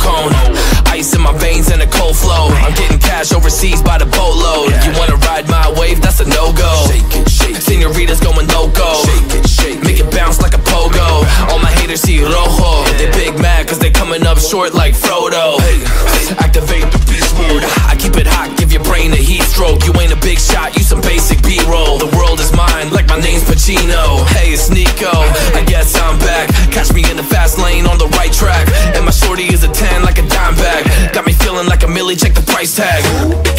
cone. Ice in my veins and a cold flow. I'm getting cash overseas by the boatload. You wanna ride my wave? That's a no go. Senoritas going loco. Make it bounce like a pogo. All my haters see rojo. They big mad cause they coming up short like Frodo. Activate the beast mode. I keep it hot, give your brain a heat stroke. You ain't a big shot, you some basic B-roll. The world is mine, like my name's Pacino. Hey, it's Nico. I guess I'm back. Catch me in the fast lane on the right track. And my shorty is a 10 like a dime bag. Got me feeling like a millie, check the price tag.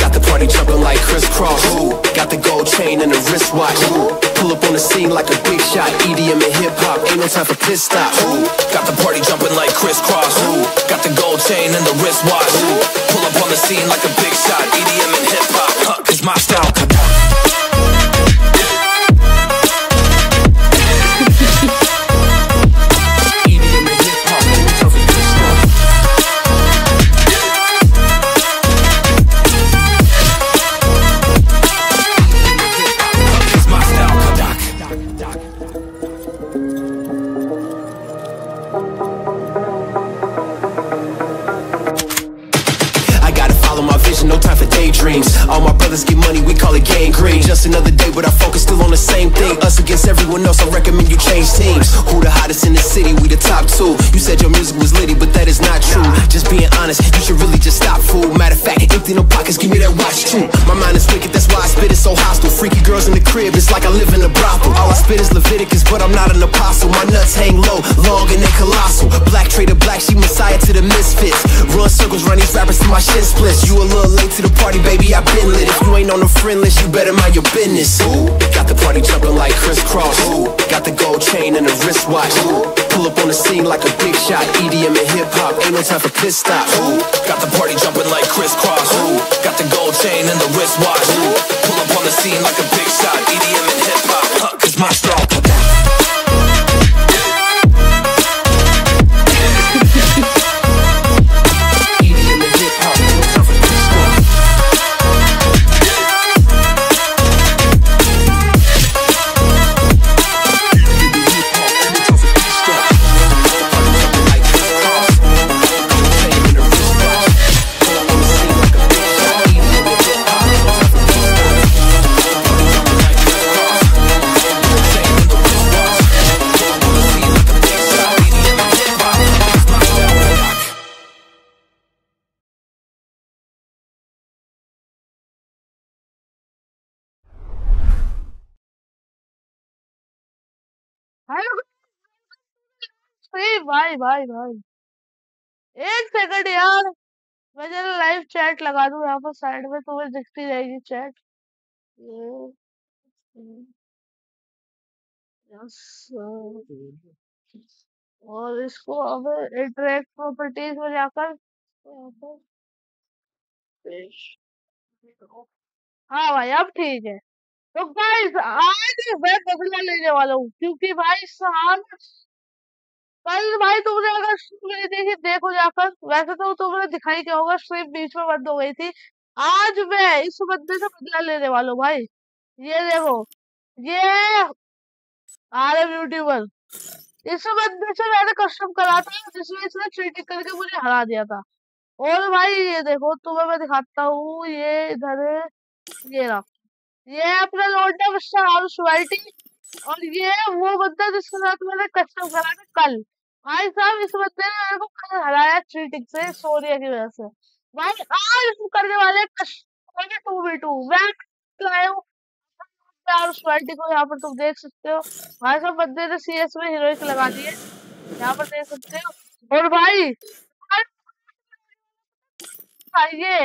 Got the party jumping like crisscross. Got the gold chain and the wristwatch. Pull up on the scene like a big shot. EDM and hip hop, ain't no time for piss stop. Got the party jumping like crisscross. Got the gold chain and the wristwatch. Pull up on the scene like a big shot. EDM and hip hop, huh, cause my style. Same thing. Against everyone else, I recommend you change teams. Who the hottest in the city? We the top two. You said your music was litty, but that is not true. Just being honest, you should really just stop, fool. Matter of fact, empty no pockets, give me that watch too. My mind is wicked, that's why I spit it so hostile. Freaky girls in the crib, it's like I live in a brothel. All I spit is Leviticus, but I'm not an apostle. My nuts hang low, long and they colossal. Black trader, black, she messiah to the misfits. Run circles, run these rappers to my shin splits. You a little late to the party, baby, I been lit. If you ain't on the friend list, you better mind your business. Ooh, got the party jumping like crisscross. Ooh, got the gold chain and the wristwatch. Ooh, pull up on the scene like a big shot. EDM and hip hop, ain't no time for piss stop. Ooh, Got the party jumping like crisscross. Got the gold chain and the wristwatch. Pull up on the scene like a big shot. EDM and hip hop, huh, cause my style. भाई भाई भाई। एक second यार। मैं जरा live chat लगा दूँ यहाँ पर साइड में तुम्हें दिखती रहेगी चैट और इसको अब इंटरेक्ट प्रॉपर्टीज़ में जाकर हाँ भाई, अब ठीक है। तो गाइस आज मैं बदला लेने वाला हूँ क्योंकि भाई साहब कल भाई, तुमने अगर नहीं देखी देखो जाकर, वैसे तो तुमने दिखाई क्या होगा स्ट्रीम बीच में बंद हो गई थी। आज मैं इस बंदे से बदला लेने वाला हूँ भाई। ये देखो, ये आरएम यूट्यूबर इस बंदे से मैंने कस्टम करा था, जिसमें इसने चीटिंग करके मुझे हरा दिया था। और भाई, ये देखो, तुम्हें मैं दिखाता हूँ, ये इधर ये रहा। ये अपना लौंडा मिस्टर आरुष वाइटी और ये वो बंदा जिसके साथ मैंने कस्टम करा था कल। भाई साहब, इस बंदे ने मेरे को कल हराया चीटिंग से सोनिया की वजह से। भाई, आज हम करने वाले कस्टम टू बी टू मैं आरुष वाइटी को यहाँ पर तुम देख सकते हो। भाई साहब, बंदे ने सीएस में हीरोइक लगा दी है। यहाँ पर देख सकते हो। और भाई ये,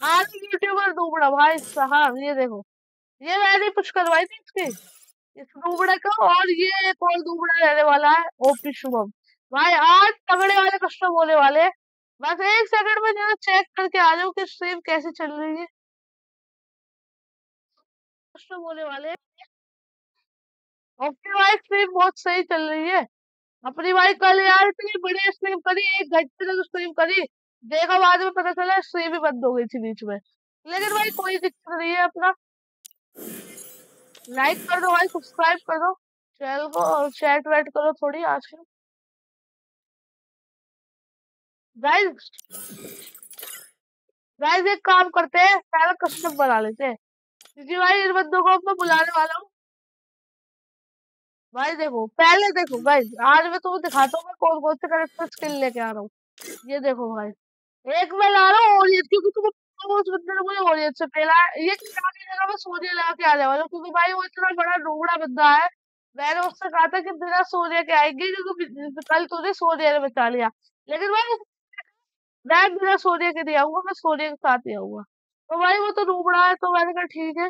आज यूट्यूबर दूबड़ा भाई साहब, ये देखो। ये मैंने कुछ करवाई थी इसकी इस दूबड़े का और ये एक और दूबड़ा रहने वाला है ओपी शुभम। भाई आज तगड़े वाले कस्टम होने वाले बस एक सेकंड में जरा चेक करके आ जाओ कि स्ट्रीम कैसे चल रही है। कस्टम होने वाले ओके भाई स्ट्रीम बहुत सही चल रही है। अपनी भाई कल यार इतनी बड़ी स्ट्रीम करी एक घंटे तक स्ट्रीम करी। देखा बाद में पता चला स्ट्रीम ही बंद हो गई थी बीच में। लेकिन भाई कोई दिक्कत नहीं है अपना। लाइक कर दो भाई सब्सक्राइब कर दो। चैनल को और चैट वैट करो थोड़ी गाइस गाइस एक काम करते हैं, पहले कस्टम बना लेते हैं। क्योंकि भाई इन बंदों को मैं बुलाने वाला हूँ। भाई देखो, पहले देखो गाइस आज मैं तुम्हें दिखाता हूँ कौन कौन से करेक्टर स्किल लेके आ रहा हूँ। ये देखो भाई, एक मैं ला रहा हूँ क्योंकि तुम उस बंदे ने मुझे ओरियत से पहला ये किराने जगह मैं सोने लगा के आ जाने क्योंकि भाई वो इतना बड़ा रोबड़ा बंदा है। मैंने उससे कहा था कि बिना सोने के आएँगे क्योंकि कल तुझे सोने में बचा लिया। लेकिन भाई मैं बिना सोने के नहीं आऊँगा, मैं सोने के साथ ही आऊँगा। तो भाई वो तो रोबड़ा है तो मैंने कहा ठीक है,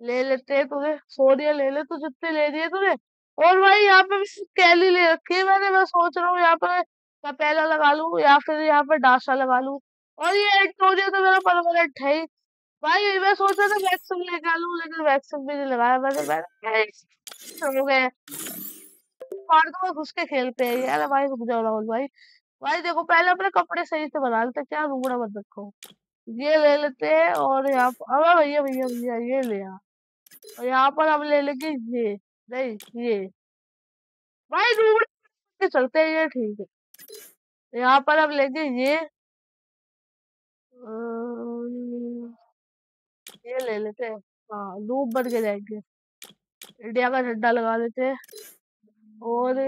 ले लेते हैं तुझे, सोनिया ले ले, तू जितने ले लिए तुझे और भाई यहाँ पे कैली ले रखी है मैंने, मैं सोच रहा हूँ यहाँ पे कैपेला लगा लूँ या फिर यहाँ पे डाशा लगा लूँ। और ये एंटोनियो तो मेरा परमानेंट है ही भाई, मैं सोच रहा था वैक्सीन आ लूँ, लेकिन वैक्सीन भी नहीं लगाया मैंने मैंने हो। गए पार्क में घुस के खेलते हैं, यार, भाई, रुक जाओ राहुल भाई। भाई, देखो, पहले अपने कपड़े सही से बना लेते, क्या रुगड़ा मत रखो। ये ले लेते हैं, और यहाँ पर अरे भैया भैया भैया, ये ले और यहाँ पर हम ले लेंगे ये, नहीं, ये। भाई रुगड़ा चलते हैं, ये ठीक है। यहाँ पर हम लेंगे ये। ये ले लेते हैं। हाँ लूप बन के जाएँगे। इंडिया का झंडा लगा लेते हैं। और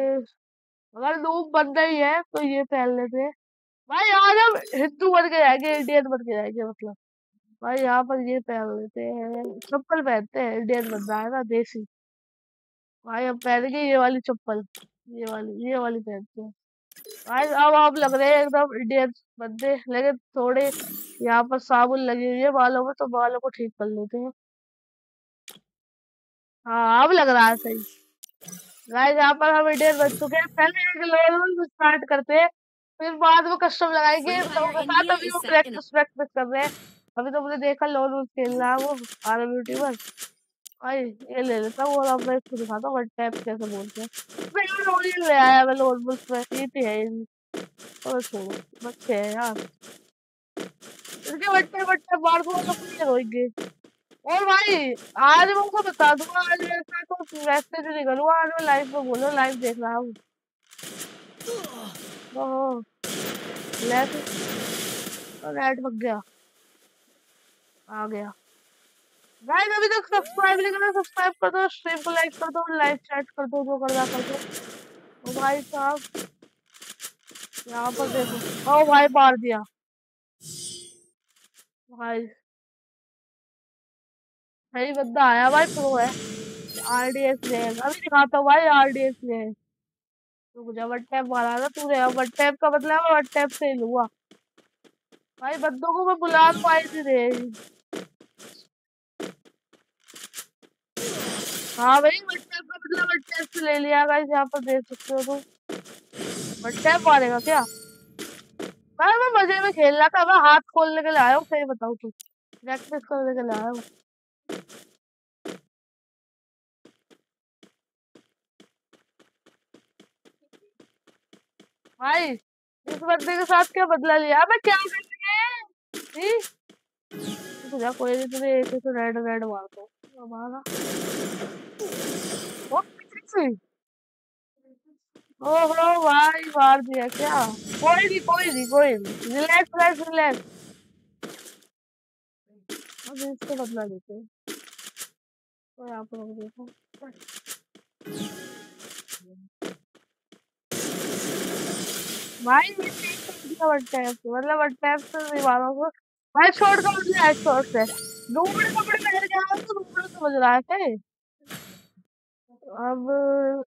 अगर लूप बनना ही है तो ये पहन लेते हैं। भाई आज हम हिंदू बन के जाएँगे, इंडियन बन के जाएँगे मतलब। भाई, यहाँ पर ये पहन लेते हैं। चप्पल पहनते हैं, इंडियन बन रहा है ना, देसी। भाई, हम पहनेंगे ये वाली चप्पल। ये वाली ये वाली पहनते हैं। भाई अब आप लग रहे हैं एकदम इंडियन बंदे। लेकिन थोड़े यहाँ पर साबुन लगी हुई है बालों में तो बालों को ठीक कर लेते हैं। हाँ अब लग रहा है सही। गाइस यहाँ पर हम इंडियन बन चुके हैं। पहले एक लेवल स्टार्ट करते हैं फिर बाद में कस्टम लगाएँगे। लोगों के साथ अभी वो प्रैक्टिस प्रैक्टिस कर रहे हैं। अभी तो मुझे देखा लोन खेल रहा है वो आर यूट्यूबर भाई ये ले लेता हूँ और अब मैं इसको दिखाता हूँ टैप कैसे बोलते हैं। मैं ले आया मैं में ये है और छोड़ो बच्चे हैं यार। इसके को तो और भाई, आज मैं उनको बता दूँगा, आज ऐसा तो वैसे आज मैं लाइव में बोलो लाइव देख रहा हूँ। गया। आ गया। गाइस अभी तक सब्सक्राइब नहीं करा सब्सक्राइब कर दो स्ट्रीम को लाइक कर दो लाइव चैट कर दो, जो करना कर दो। तो भाई साहब, यहाँ पर देखो। ओ भाई, मार दिया। भाई। सही बंदा आया भाई प्रो है। आरडीएस ले अभी दिखाता हूँ भाई आरडीएस ले रुक जा वन टैप मारा ना तूने। अब वन टैप का मतलब वन टैप से ही लूँगा भाई, बंदों को मैं बुला पाई थी हाँ भाई टैप का मतलब ले लिया गाइस यहाँ पर देख सकते हो तुम। मारेगा क्या? भाई, मैं मज़े में खेल रहा था मैं हाथ खोलने के लिए आया हूँ, सही बताऊँ तू। प्रैक्टिस करने के लिए आया हूँ। भाई, इस बंदे के साथ क्या बदला लिया? मैं क्या कर रही है? कोई नहीं, तुझे एक तो रेड रेड मार दो ओहो, भाई, मार दिया क्या? कोई नहीं कोई नहीं कोई नहीं। रिलैक्स रिलैक्स रिलैक्स अब इसको बदला देते हैं। तो यहाँ पर देखो। भाई मतलब वन टैप से नहीं मारा को भाई शॉट का मतलब हेड शॉट से दूसरे कपड़े पहन के आया तो दूसरे समझ रहा है अब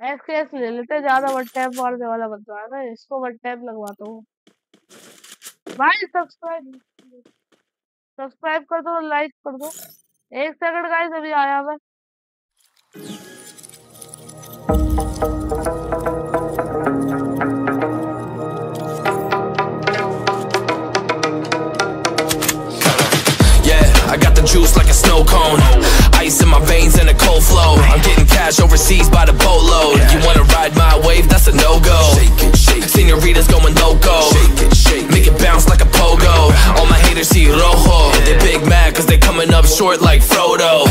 एसकेएस ले लेते ज़्यादा वन टैप मारने वाला रहा है ना इसको वन टैप लगवाता हूँ। भाई सब्सक्राइब सब्सक्राइब कर दो लाइक कर दो। एक सेकंड गाइस अभी आया मैं। juice like a snow cone. Ice in my veins and a cold flow. I'm getting cash overseas by the boatload. You wanna ride my wave? That's a no go. Senoritas going loco. Make it bounce like a pogo. All my haters see rojo. They big mad cause they coming up short like Frodo.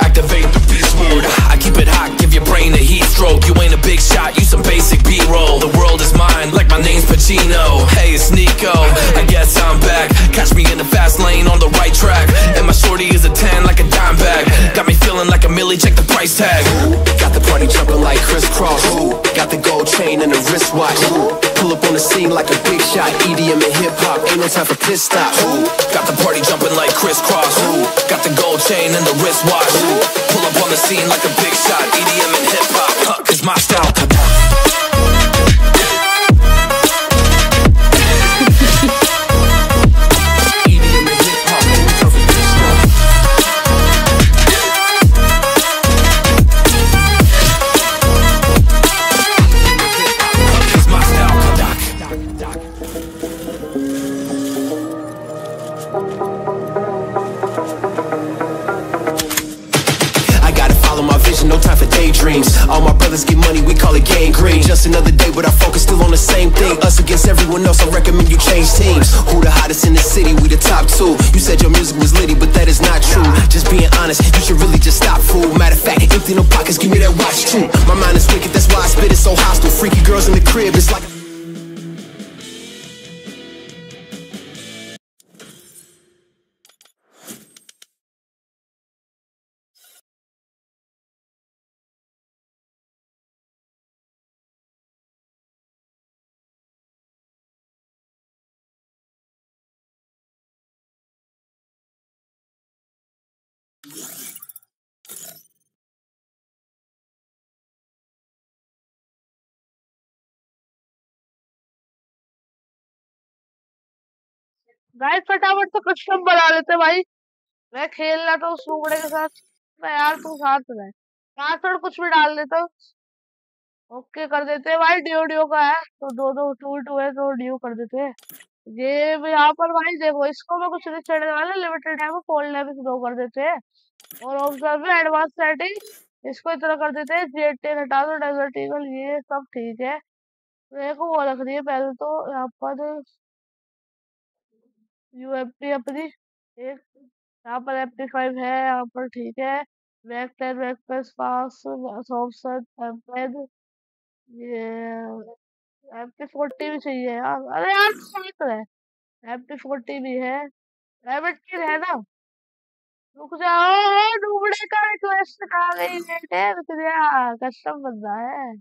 Activate the beast mode. I keep it hot, give your brain a heat stroke. You ain't a big shot, you some basic B roll. The world is mine, like my name's Pacino. Hey, it's Nico. I guess I'm back. Catch me in the fast lane on the right track price tag. Got the party jumping like crisscross. Got the gold chain and the wristwatch. Pull up on the scene like a big shot. EDM and hip hop, ain't no time for pit stops. Got the party jumping like crisscross. Got the gold chain and the wristwatch. Pull up on the scene like a big shot. EDM and hip hop, huh, my style. Just another day, but our focus still on the same thing. Us against everyone else, I recommend you change teams. Who the hottest in the city? We the top two. You said your music was litty, but that is not true. Just being honest, you should really just stop, fool. Matter of fact, empty no pockets, give me that watch too. My mind is wicked, that's why I spit it so hostile. Freaky girls in the crib, it's like. Guys फटाफट तो custom बना लेते भाई। मैं खेलना तो उस लूबड़े के साथ, मैं यार तू साथ में। पासवर्ड कुछ भी डाल देता हूँ। ओके, कर देते हैं भाई, ड्यू ड्यू का है। तो दो दो टू टू है तो ड्यू कर देते हैं। ये यहाँ पर भाई, देखो, इसको मैं कुछ नहीं चढ़ने वाला लिमिटेड है, वो फोल्ड लेवल दो कर देते हैं। और ऑब्ज़र्व एडवांस सेटिंग इसको इतना कर देते हैं जेट टेन हटा दो डेजर्ट ईगल ये सब ठीक है। मेरे को वो रख रही है पहले तो यहाँ पर यूएफपी अपनी एक, यहाँ पर एफ़ फाइव है, यहाँ पर ठीक है। Back ten back plus pass amped ये एफ़ फोर्टी भी चाहिए यार। अरे यार साथ है। एफ़ फोर्टी भी है। एमिट की है ना? रुक जाओ डूबड़े का रिक्वेस्ट आ गई, बेटे, रुक जा कस्टम बंदा है।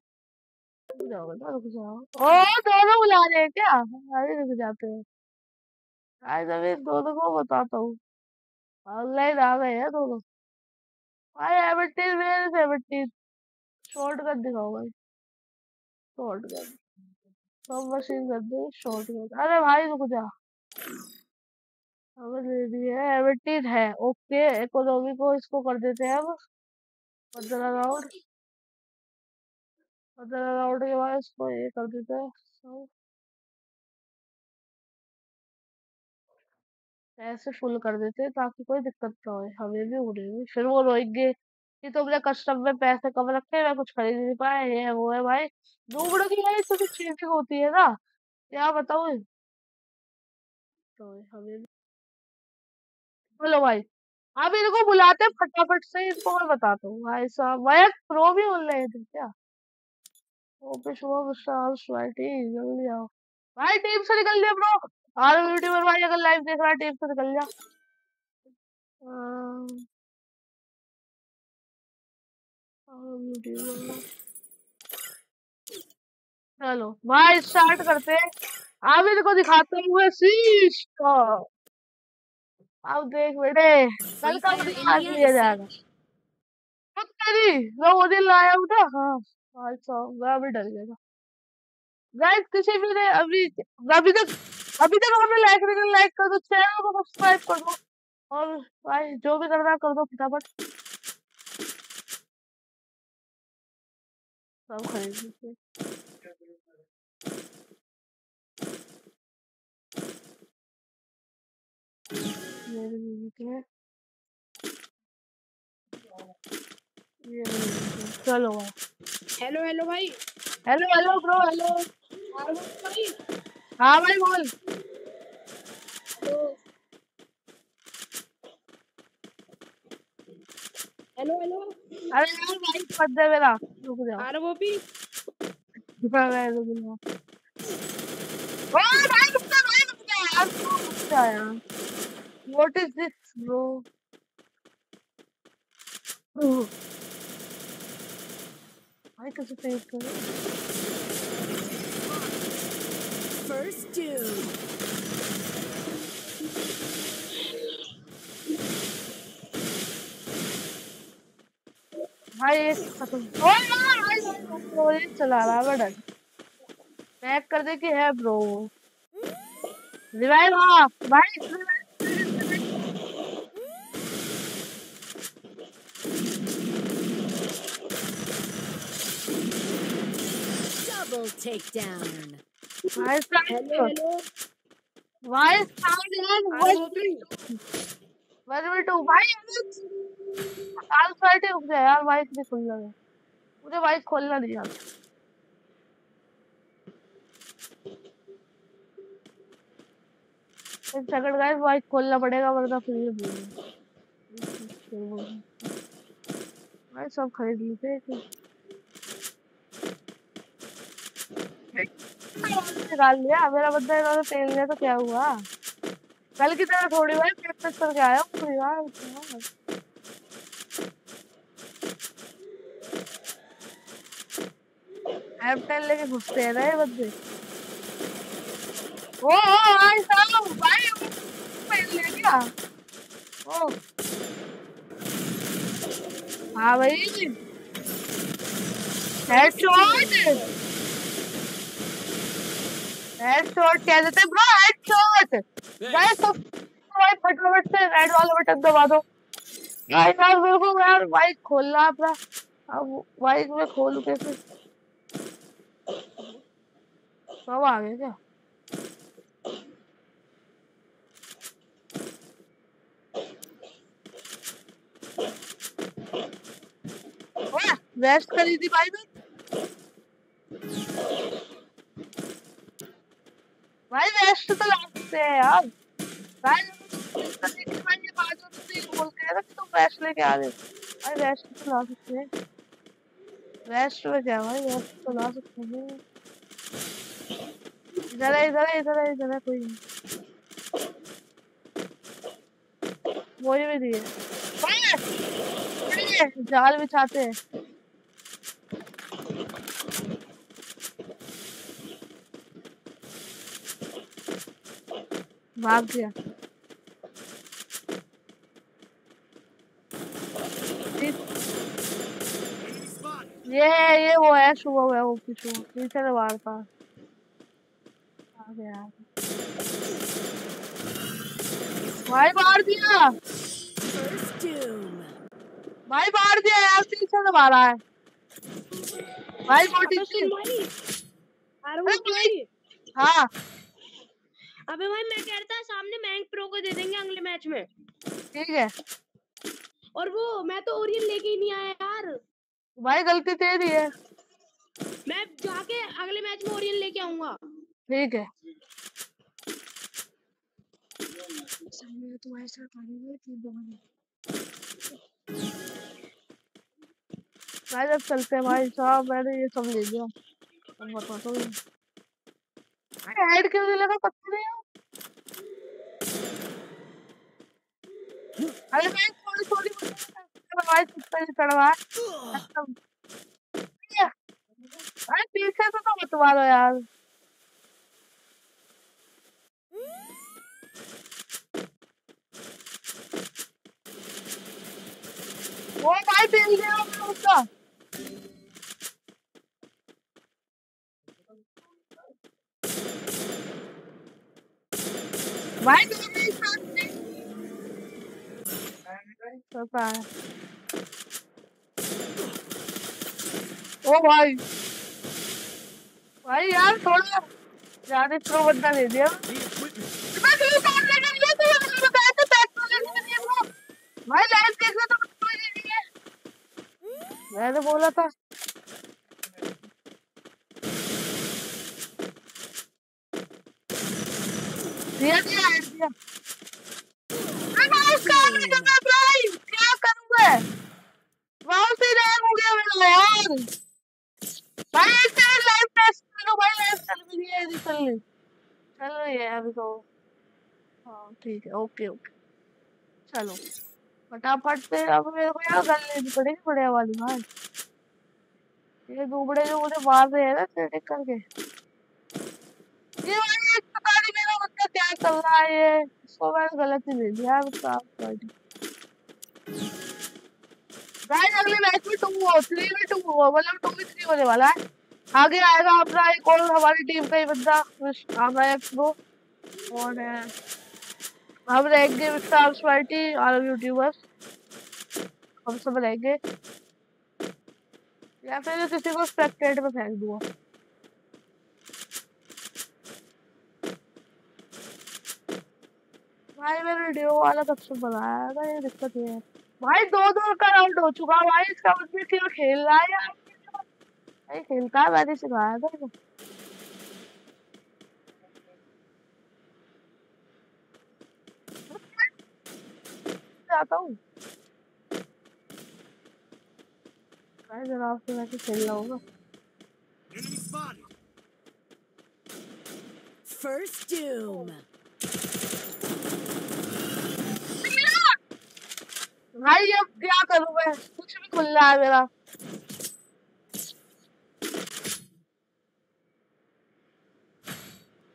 रुक जाओ बेटा रुक जाओ। ओ, दोनों बुला रहे हैं क्या? अरे रुक जाते हैं। दोनों को बताता हूँ। ऑनलाइन आ गए हैं दोनों भाई एवरटीज मेरे एवरटीज शॉर्ट दिखाओ भाई। शॉर्ट सब मशीन दे शॉर्ट अरे भाई, रुक जा। हमें दे है है। ओके इकोनॉमी को इसको कर देते हैं अब। पंद्रह राउंड पंद्रह राउंड के बाद इसको ये कर देते हैं। ऐसे फुल कर देते ताकि कोई दिक्कत ना हो, हमें भी उन्हें भी फिर वो रोएँगे कि तुमने कस्टम में पैसे कम रखे, मैं कुछ खरीद नहीं पाया, ये है, वो है, भाई। दूबड़ों की भाई तो चीटिंग होती है ना। क्या बताऊँ? तो हमें बोलो भाई। आप इनको बुलाते फटाफट से इनको मैं बताता हूँ। भाई साहब, भाई प्रो भी बोल रहे थे क्या? ओके शुभ जल्दी आओ। भाई टीम से निकल लिया ब्रो और यूट्यूबर भाई अगर लाइव देख रहा है टीम से निकल जा यूट्यूबर चलो भाई स्टार्ट करते हैं। अब इनको दिखाते हुए शीश को। अब देख बेटे कल का आज लिया जाएगा। खुद तेरी मैं वो दिन लाया हूँ ना हाँ आज तो मैं अभी डर गया था। गाइस किसी भी ने अभी अभी तक अभी तक आपने लाइक नहीं लाइक कर दो चैनल को सब्सक्राइब कर दो और भाई जो भी करना कर दो फटाफट। सब खरीद। चलो। हेलो हेलो भाई। हेलो हेलो ब्रो हेलो भाई हाँ भाई बोल। Hello hello. अरे यार भाई मत दे मेरा। रुक जाओ अरे वो भी? रुका गया रुक जाओ ओए भाई रुक जा भाई रुक जा यार। तू रुक जा यार। व्हाट इज़ दिस ब्रो भाई कैसे फेस करे? First doom. भाई ओए यार चला रहा बटन बैक कर दे कि है ब्रो रिवाइव हाँ भाई Double takedown. यार टू भाई रुक यार वाइस भी खुल गया मुझे वाइस खोलना नहीं एक सेकंड गाइस वाइस खोलना पड़ेगा वरना फिर ये बोल भाई सब खरीद लीजिए निकाल लिया। मेरा बंदा इन्होंने तेल लिया तो क्या हुआ? कल की तरह थोड़ी भाई प्रैक्टिस करके आया हूँ, पूरी बार। टेन लेके घुसते हैं ना ये बंदे। ओ ओ, भाई साहब, भाई पेन ले गया। ओ। हाँ भाई। हेडशॉट हेडशॉट क्या देते हैं ब्रो हेडशॉट गाइस सब भाई फटाफट से रेड वाला बटन दबा दो। गाइस यार मेरे को यार बाइक खोलना अपना। अब बाइक में खोलूं कैसे? सब आ गए क्या? वेस्ट खरीदी भाई मैं भाई वेस्ट तो ला सकते हैं। यार भाई कोई भी जाल बिछाते हैं। भाग गया ये है ये वो है सुबह है वो पीछे पीछे बाहर का आ गया भाई मार दिया भाई मार दिया यार पीछे से मारा है भाई मोटी अरे भाई हाँ अबे भाई मैं कह रहा था सामने मैंग प्रो को दे देंगे अगले मैच में। ठीक है। और वो मैं तो ओरियन लेके ही नहीं आया यार। भाई गलती तेरी है। मैं जाके अगले मैच में ओरियन लेके आऊँगा। ठीक है। भाई जब चलते हैं भाई साहब। मैंने ये सब ले लिया। अब बता ऐड क्यों नहीं लगा, पता नहीं। अरे भाई थोड़ी थोड़ी कुत्ता नहीं चढ़वा अरे पीछे से तो मत मारो यार। वो भाई तेल गया उसका। भाई तुम मेरे साथ में पता है ओ भाई भाई यार थोड़ा ज़्यादा प्रो बंदा दे दिया। मैं तू भाई लाइव देखना तो पेट्रोल लेने बोला था। दिया दिया ऐड दिया। अरे भाई उसका आगे तो मैं भाई क्या करूँगा। बहुत ही रैम हो गया मेरा यार। भाई एक सेकंड लाइव टेस्ट करो भाई लाइव चल भी रही है अभी चल रही चल रही है अभी तो हाँ ठीक है ओके ओके। चलो। फटाफट से अब मेरे को यार गन लेनी पड़ेगी बढ़िया वाली भाई ये दुबड़े जो मुझे मार रहे हैं ना चेटिंग करके। ये भाई ये पता नहीं मेरा बच्चा क्या कर रहा है? ये इसको मैंने गलत ही दे दिया गाइस अगले मैच में टू हो थ्री में टू हो मतलब टू में थ्री होने वाला है। आगे आएगा अपना एक और हमारी टीम का ही बंदा आना प्रो और हम रहेंगे स्टार्स पार्टी और यूट्यूबर्स हम सब रहेंगे। या फिर किसी को स्पेक्टेट में फेंक दूँगा भाई, मैंने डिओ वाला कब से बनाया था, ये दिक्कत ये है। भाई दो दो का राउंड हो चुका भाई, इसका मतलब क्यों खेल रहा है यार भाई खेलता है मैंने सिखाया था इसको जाता हूँ। भाई जरा आपसे वैसे खेल रहा होगा First Doom. भाई अब क्या करूँ मैं? कुछ भी खुल रहा है मेरा।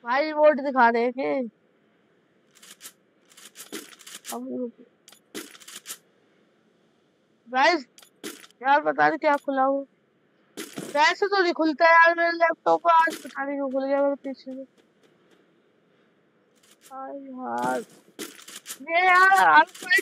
भाई वोट दिखा हैं कि गाइस यार पता नहीं क्या खुला हुआ। वैसे तो नहीं खुलता है यार मेरे लैपटॉप आज पता नहीं क्यों खुल गया मेरे पीछे हाय यार। ये यार अल्फाइटी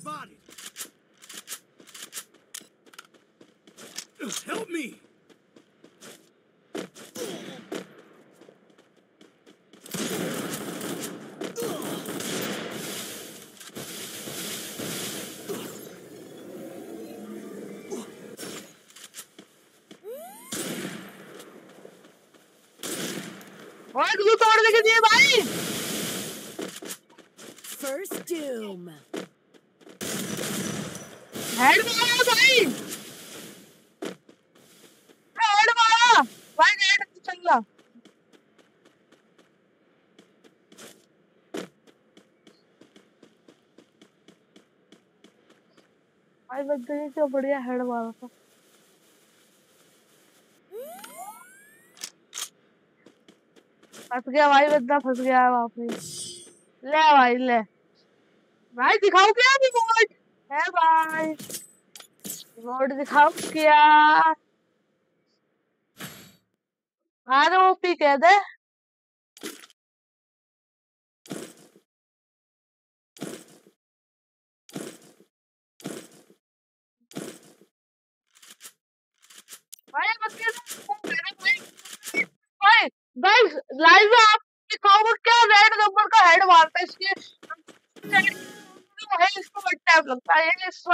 spotted. Help me! भाई बंदे क्या बढ़िया हेड मारा था। फंस गया भाई बंदा फंस गया है वहाँ पे। ले भाई ले। भाई दिखाओ क्या रिमोट है भाई। रिमोट दिखाओ क्या? अरे वो पी कह दे।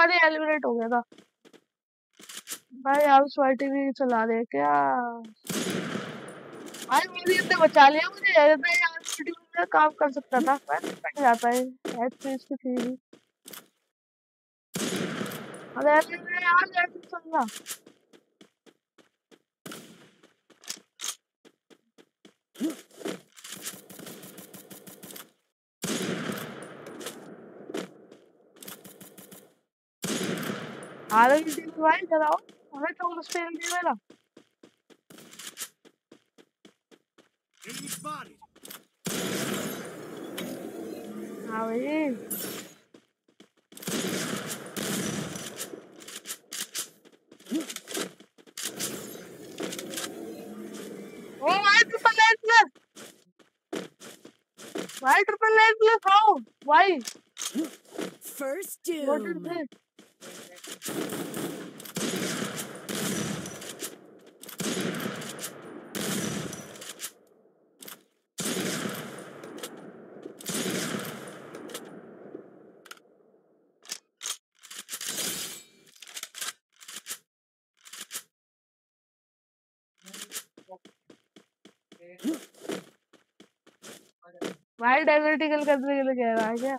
वाले एलिमिनेट हो गया था। भाई आप स्वाइटी भी चला रहे क्या? भाई मेरी इतने बचा लिया मुझे। यार मैं यार वीडियो में काम कर सकता था। मैं कट जाता है हेड तो इसकी थी अरे अरे मैं यार नेट चल रहा। आ रही थी भाई जलाओ हमें तो उस पे Enemy spotted. भाई ट्रिपल नाइन प्लस भाई ट्रिपल नाइन प्लस आओ भाई First what is this wild एग्रीटिकल करने के लिए कह रहा है क्या?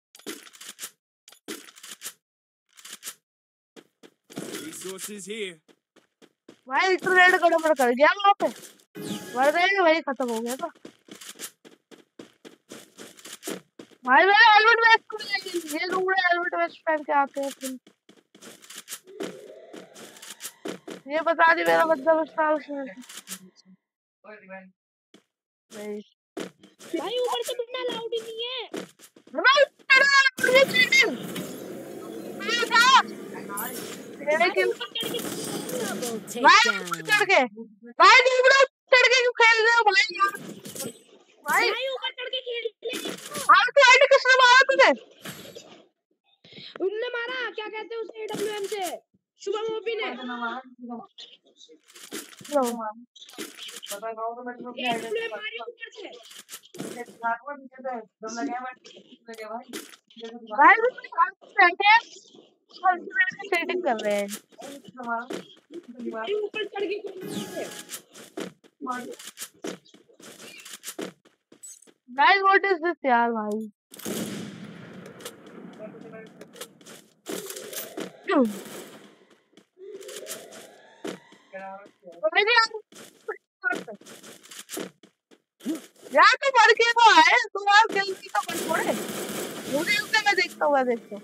Resources here. भाई इंटरनेट गड़बड़ कर गया वहाँ पे मर गए वही खत्म हो गया था भाई मेरा हेलमेट वेस्ट ये लोग हेलमेट वेस्ट पहन के आते हैं फिर ये बता दी मेरा मतलब स्टार उसमें भाई ऊपर से बिना लाउड ही नहीं है भाई तेरा ये चीटिंग भाई की ऊपर चढ़ के भाई ऊपर चढ़ के चढ़ के क्यों खेल रहे हो भाई यार? भाई भाई ऊपर चढ़ के खेल ले हाँ तो। आईडी किसने मारा तुझे? उनने मारा क्या कहते हैं उसे एडब्ल्यूएम से? शुभम ओपी ने। लो एडब्ल्यूएम मारी ऊपर से। भाई। सेटिंग कर रहे हैं ऊपर चढ़ थे। गाइस व्हाट इज़ दिस यार भाई यार तो बढ़ के तो आए तो यार जल्दी तो बन पड़े मुझे उससे मैं देखता हुआ देखता हूँ।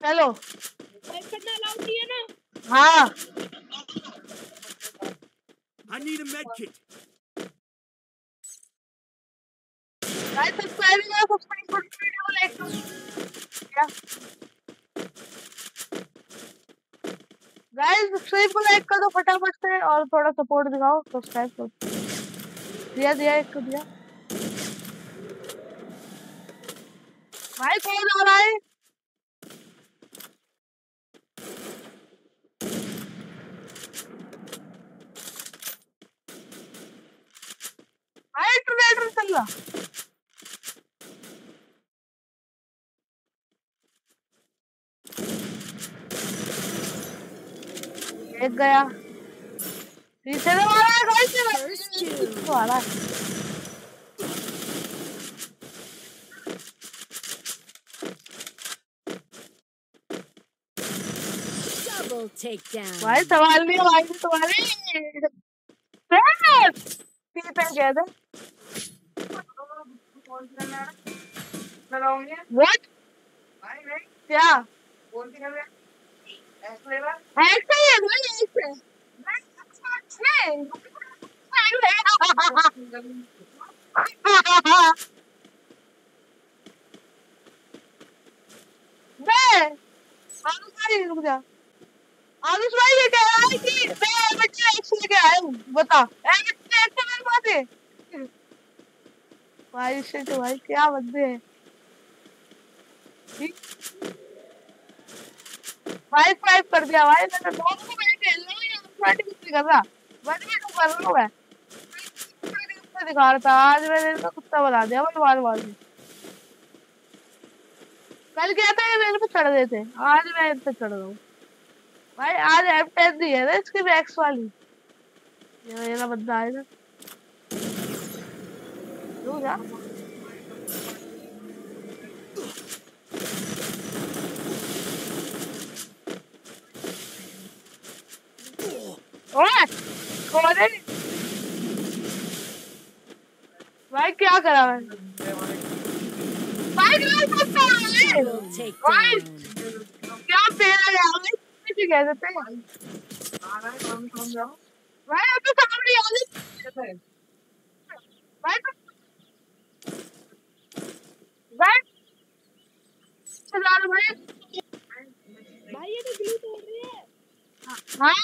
चलो है ना? हाँ। I need a med kit. Guys subscribe करो सब्सक्राइब करो वीडियो को लाइक करो। गाइस सब्सक्राइब को लाइक कर दो फटाफट से और थोड़ा सपोर्ट दिखाओ सब्सक्राइब करो। दिया दिया एक को दिया। भाई कौन आ रहा है चल रहा एक गया से मारा गाइस से मारा है Double takedown. भाई सवाल नहीं भाई तुम्हारी व्हाट क्या ही है रुक जा आलूस भाई ये कह रहा है कि मैं लेके आया बता। मेरे पास है भाई शिट भाई क्या बंदे हैं। भाई स्वाइप कर दिया। भाई मैंने को मैं खेल रहा ये फ्लर्ट कुछ कर रहा। बस मैं तो कर रहा हूँ दिखा रहा था। आज मैंने इसको कुत्ता बना दिया। बार बार कल क्या था? ये मेरे पे चढ़ गए थे। आज मैं इन पे चढ़ रहा हूँ। भाई आज एम टेन दी है ना इसकी मैक्स वाली? ये मेरा बंदा है ना। दूर जा। भाई क्या करा मैंने? भाई क्या क्या पेड़ा गया भाई किसी कह देते हैं भाई अब तो सामने आ गई भाई तो भाई चला रे भाई भाई ये तो ग्लू तोड़ रही है। हाँ।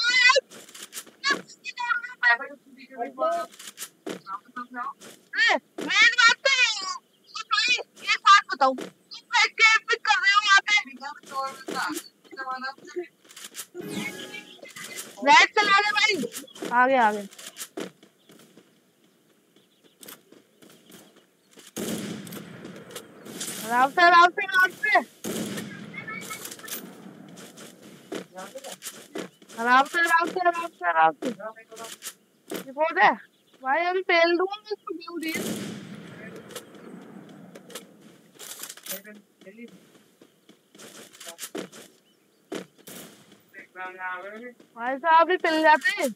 यार बात तो ये है, कि भाई ये बात बताओ तुम कैसे कर रहे हो यहाँ पे। रेड चला ले भाई। आगे आगे। आराम से आराम से आराम से आराम से आराम से आराम से आराम से रिपोर्ट है। भाई अभी फेल दूँगा मैं इसको व्यू दिए भाई साहब भी पिल जाते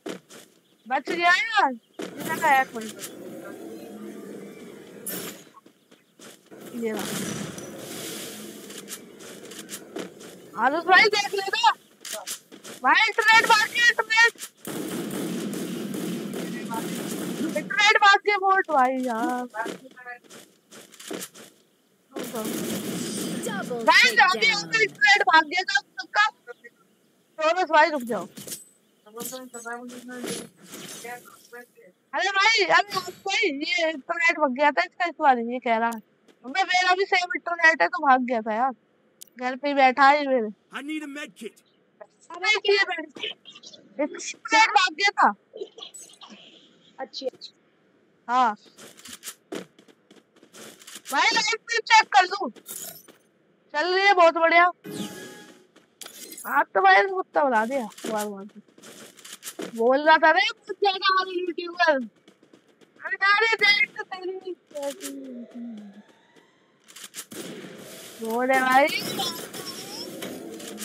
बच गया यार। इधर का है कोई ये रहा। आरुष भाई देख लेना भाई इंटरनेट बात के इंटरनेट इंटरनेट बात के वोट भाई यार। भाई. अगर इंटरनेट भाग गया तो सबका भाई रुक जाओ। अरे भाई भाई ये इंटरनेट भाग गया था इसका इस बार ये कह रहा है। मैं मेरा भी सेम इंटरनेट है तो भाग गया था यार। घर पे बैठा है मेरे. अरे इंटरनेट भाग गया था। अच्छी हाँ। भाई लाइव चेक कर लूँ। चल रही है बहुत बढ़िया। आप तो भाई कुत्ता बता दिया बार बार बोल रहा था रे कुछ ज़्यादा वाले यूट्यूबर अरे अरे देख तो तेरी बोल है भाई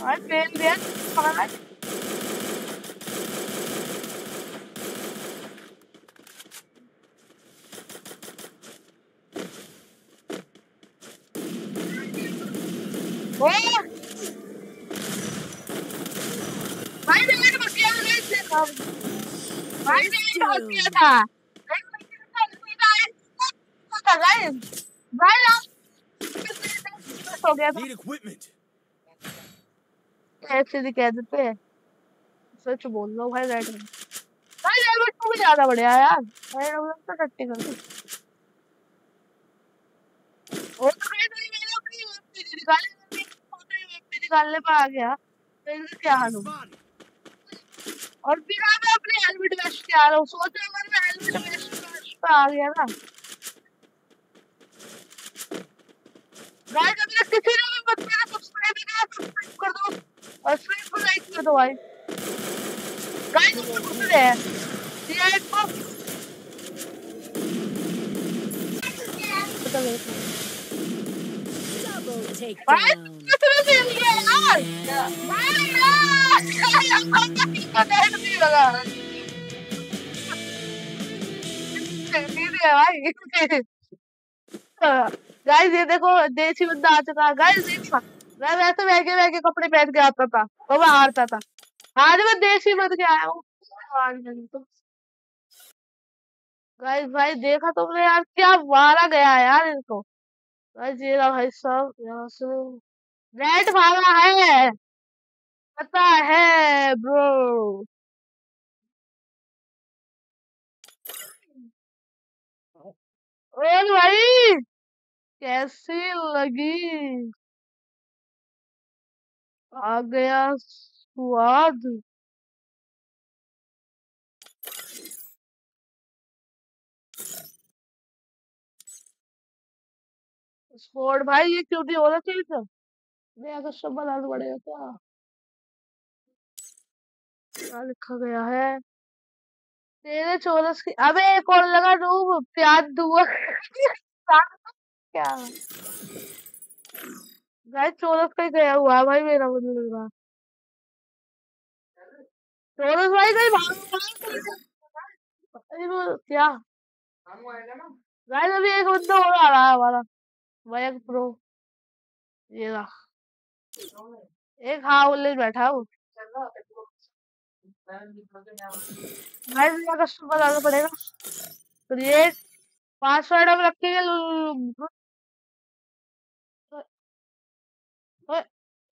और फेल दिया खाना ओ भाई मैंने बकिया नहीं देखा भाई मैंने था भाई भाई हो गया था. ऐसे कह देते हैं सच बोल लो भाई रेड भाई रेड में भी ज़्यादा बढ़िया यार रेड में तो टट्टी कर दी और तो भाई नहीं मैंने अपनी वेब निकाली मैंने फ़ोटो ही वेब निकालने पे आ गया तो इनका क्या हाल होगा. और फिर मैं अपने हेलमेट वेस्ट के आ रहा हूँ सोच रहा हूँ मैं हेलमेट वेस्ट पे आ गया ना। गाइस अभी तक किसी ने भी मत मेरा सब्सक्राइब नहीं किया सब्सक्राइब कर दो और स्क्रीन को लाइक कर दो भाई। गाइस ऊपर घूम रहे हैं। ये एक नहीं Double take down. कितने दिन गया यार भाई यार नेट गाइस ये देखो देसी बंदा आ चुका गाइस मैं वैसे महँगे महँगे कपड़े पहन के आता था तो मैं हारता था आज मैं देसी बन के आया हूँ गाइस भाई देखा तुमने यार, क्या मारा गया यार इनको। गाइस ये रहा भाई साहब यहाँ से। रेड भागा है। पता है, ब्रो। और भाई, कैसी लगी? आ गया स्वाद। स्पोर्ट भाई, ये क्यों नहीं होना चाहिए था? मैं अगर सब बनाना पड़ेगा क्या क्या लिखा गया है? तेरे चौरस की, अबे एक और लगा रूम प्याज दुआ। क्या? गाइस चौरस का ही गया हुआ है भाई, मेरा मुझे लग रहा चोरस भाई, कहीं भाग क्या? गाइस, अभी एक बंदा और आ रहा है हमारा वैक प्रो। ये रहा। एक हाँ उल्ले बैठा है वो गाइस यहाँ कस्टम बताना पड़ेगा क्रिएट पासवर्ड अब रखेंगे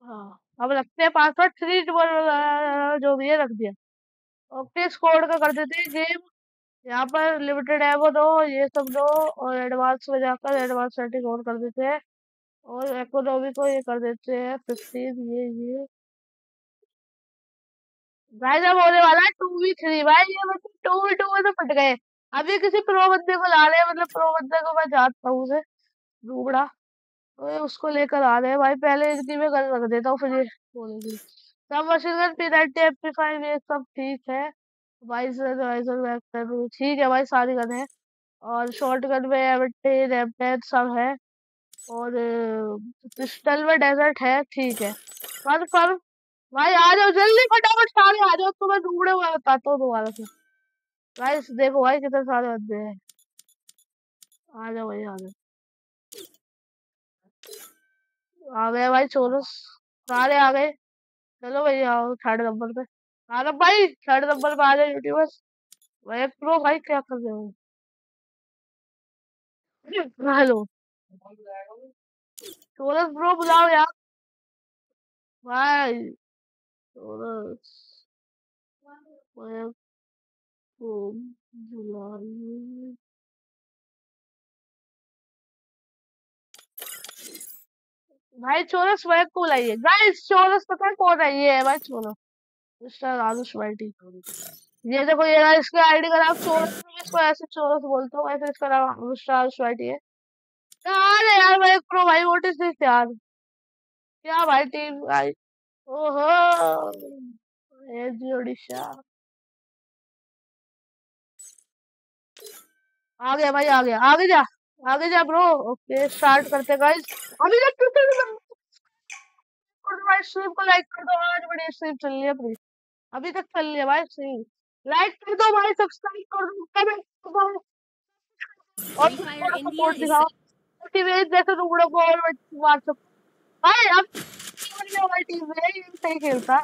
हाँ अब रखते हैं पासवर्ड थ्री जो भी है, रख दिया। ओके स्कोर का कर देते हैं गेम यहाँ पर लिमिटेड है वो दो, ये सब दो, और एडवांस में जाकर एडवांस सेटिंग ऑन कर देते हैं। और इकोनॉमी को ये कर देते हैं फिफ्टीन ये ये। भाई जब होने वाला है टू वी थ्री भाई, ये मतलब टू वी टू में तो फट गए। अभी किसी प्रो बंदे को ला रहे हैं मतलब प्रो बंदे को मैं जानता हूँ उसे डूबड़ा तो ये उसको लेकर आ रहे हैं। भाई, पहले इनकी में गन रख देता हूँ, फिर ये बोलेगी सब machine gun P ninety F P five ये सब ठीक है। वाइजर वाइजर वेक्टर ठीक है भाई, सारी गन है। और शॉर्ट गन में एम एम सब है। और पिस्टल में डेजर्ट है, ठीक है। कन्फर्म भाई आ जाओ, जल्दी फटाफट सारे आ जाओ तो मैं ढूंढे हुआ बताता हूँ दोबारा से। भाई देखो भाई कितने सारे बंदे हैं। आ जाओ भाई, आ जाओ। आ गए भाई चोरस सारे आ गए। चलो भाई, आओ थर्ड नंबर पे। आरब भाई थर्ड नंबर पे आ जाओ यूट्यूबर्स भाई प्रो भाई क्या कर रहे हो? हेलो। चोरस ब्रो बुलाओ यार। भाई चोरस भाई को बुलाइए भाई, चोरस वैक को बुलाइए। गाइस चोरस पता है कौन है? ये है भाई चोरस। मिस्टर आदर्श वाइटी ये देखो, ये रहा इसका आईडी का नाम चोरस इसको ऐसे चोरस बोलता हूँ, ऐसे इसका नाम मिस्टर आदर्श वाइटी है। यार यार भाई प्रो भाई इज़ दिस यार क्या भाई टीम भाई? ओहो ये जी ओडिशा आ गया भाई आ गया आगे जा आगे जा ब्रो ओके स्टार्ट करते गाइस अभी तक भाई स्ट्रीम को लाइक कर दो आज बड़ी स्ट्रीम चल रही है अपनी। अभी तक चल रही है भाई स्ट्रीम लाइक कर दो भाई सब्सक्राइब कर दो कमेंट कर दो। और सपोर्ट दिखाओ। मोटिवेट जैसे मार सको भाई अब भाई टीम ये सही खेलता।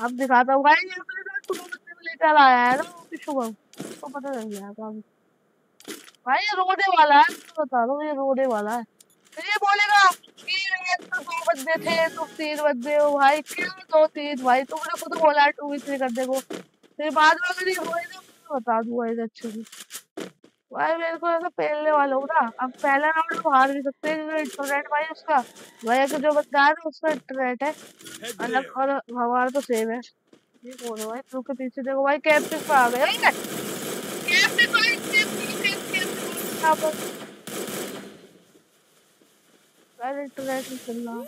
अब दिखाता हूँ भाई ये बंदे को लेकर आया है ना उसको पता चल गया अभी। भाई, ये वाला है, मैं बता हूँ, ये वाला है। ये बोलेगा कि तो दो थे तुम तीन हो भाई, क्यों दो तीन? भाई, तुमने खुद बोला टू वी थ्री फिर बाद में अगर ये बोले तो बता दूँगा इसे अच्छे से। भाई मेरे को ऐसा पहनने वाला हूँ ना। अब पहला राउंड हम हार भी सकते हैं इंटरनेट भाई उसका। भाई का जो बंदा है उसका इंटरनेट है। अलग और हमारा तो सेम है। ये कौन है भाई? तू के पीछे देखो भाई कैप्टन पे आ गए कैप्टन भाई कैप्टन कैप्टन यहाँ पर। भाई इंटरनेट में चल रहा।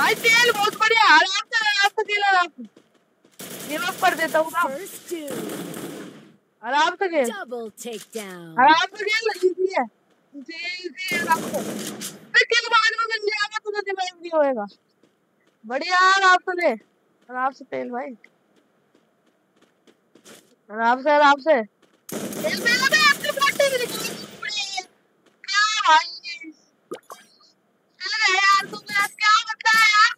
भाई तेल बहुत बढ़िया है, आराम से आराम से खेल आराम से गिव अप कर देता हूँ. आराम से खेल. आराम से खेल इजी है। इजी इजी आराम से फिर किल बाद में मिल जाएगा तुझे दिमाग नहीं होएगा। बढ़िया आराम से ले आराम से तेल भाई। आराम से आराम से। तेल मेरा भी अपने फोटे में निकाल क्या भाई अरे यार तुम यार क्या बता है यार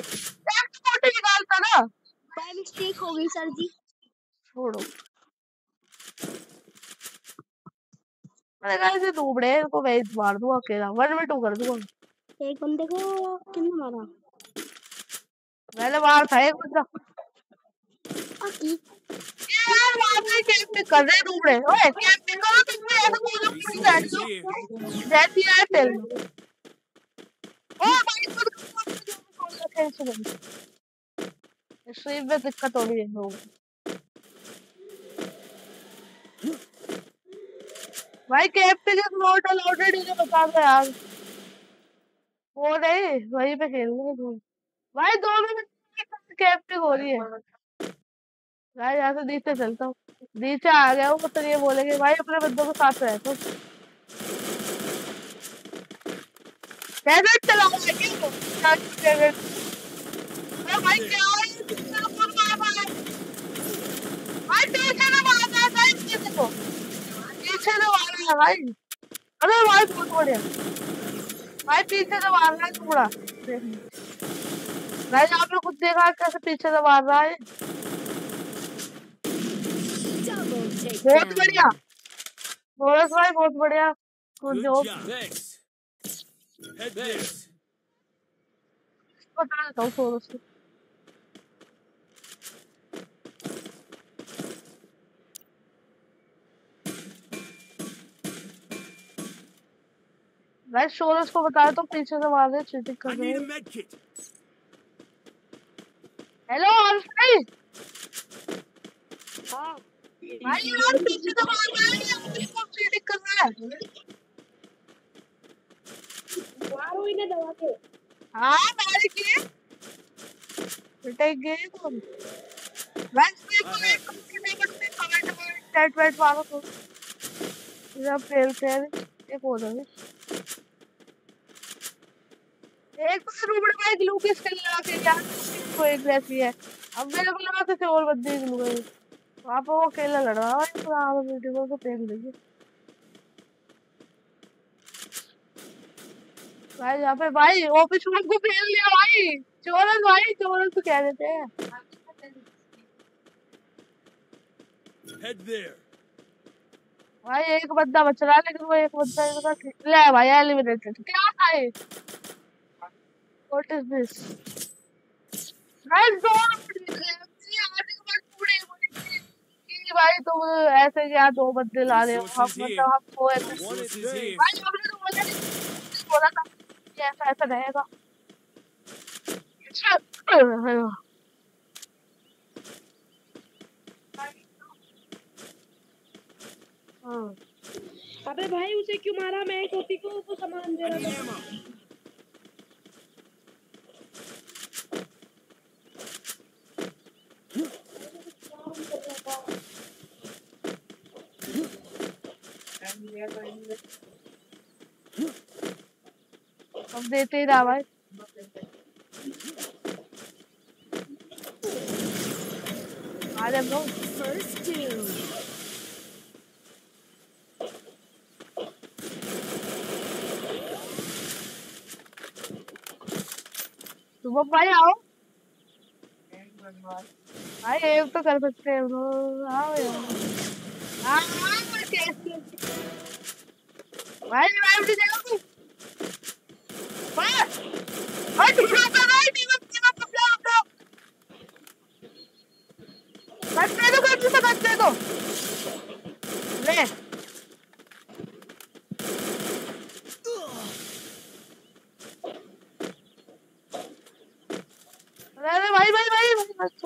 छोड़ यार निकालता ना बाय मिस्टेक हो गई सर जी। छोड़ो। अरे गाइस ये डूबड़े हैं, इनको मैं मार दूँगा अकेला। वन में टू कर दूँगा। एक बंदे को किसने मारा? मैंने मार था एक बंदा। यार वहाँ पे कैंपिंग कर रहे हैं डूबड़े ओए कैंपिंग करो तुम भी ऐसा बोलो पूरी बैठ Enemies जाओ है तेल ओ भाई खुद सुन स्ट्रीम में दिक्कत हो रही है भाई कैंपिंग इज़ नॉट अलाउड इन्हें बता दो यार वो नहीं वहीं पे खेल रहे हैं भाई दो मिनट कैंपिंग हो रही है भाई यहाँ से नीचे चलता हूँ नीचे आ गया हूँ तो ये बोलेंगे भाई अपने बंदों को साथ रहे तो कैसे चला रहा है क्यों क्या कैसे अरे भाई अरे भाई बहुत बढ़िया भाई पीछे से मार रहा है थोड़ा। भाई आपने खुद देखा कैसे पीछे से मार रहा है? बहुत बढ़िया। बोरस भाई बहुत बढ़िया। Good job. बता देता हूँ सोरस को। भाई सोरस को बताया तो पीछे से मार रहे चीटिंग कर रहे need a हैं. हेलो भाई भाई यार पीछे से मार रहा है? मुझे कौन चीटिंग कर रहा है। मारो इन्हें दबा के हाँ मारे किए पिटेंगे तुम। वैसे मेरे को एक कमेंट करते कमेंट में चैट वैट मारो। तो जब खेलते हैं। एक हो जाए एक तो रूबड़ में एक लूकिस खेल लगा के यार तो एक वैसी है। अब मेरे को लगा किसी और बंदे वहाँ पे वो अकेला लड़ रहा है पूरा आधा वीडियो को फेंक भाई यहाँ पे भाई ऑफ़िस को फेल लिया भाई। चोरन भाई चोरन तो कह देते हैं। Head there. भाई एक बंदा बच रहा है लेकिन वो एक बंदा इनका ले। भाई एलिमिनेटेड क्या था ये व्हाट इज़ दिस गाइस दो आने के बाद पूरे बोले कि भाई तुम ऐसे क्या दो बंदे ला रहे हो हम मतलब हम दो ऐसे is. भाई हमने तो बोला बोला था कि ऐसा ऐसा रहेगा। अच्छा। हाँ। अबे भाई उसे क्यों मारा? मैं टोपी को वो सामान दे रहा था। अब देते ही भाई आ जाए ब्रो doom. सुबह भाई आओ भाई एक तो कर सकते हैं ब्रो हाँ हाँ, भाई रिवाइव दे देगा तू भाई भाई तू क्या कर रहा टीम अप टीम अप अपना अपना। बस दे दो कर दो बस दे दो ले अरे अरे भाई भाई भाई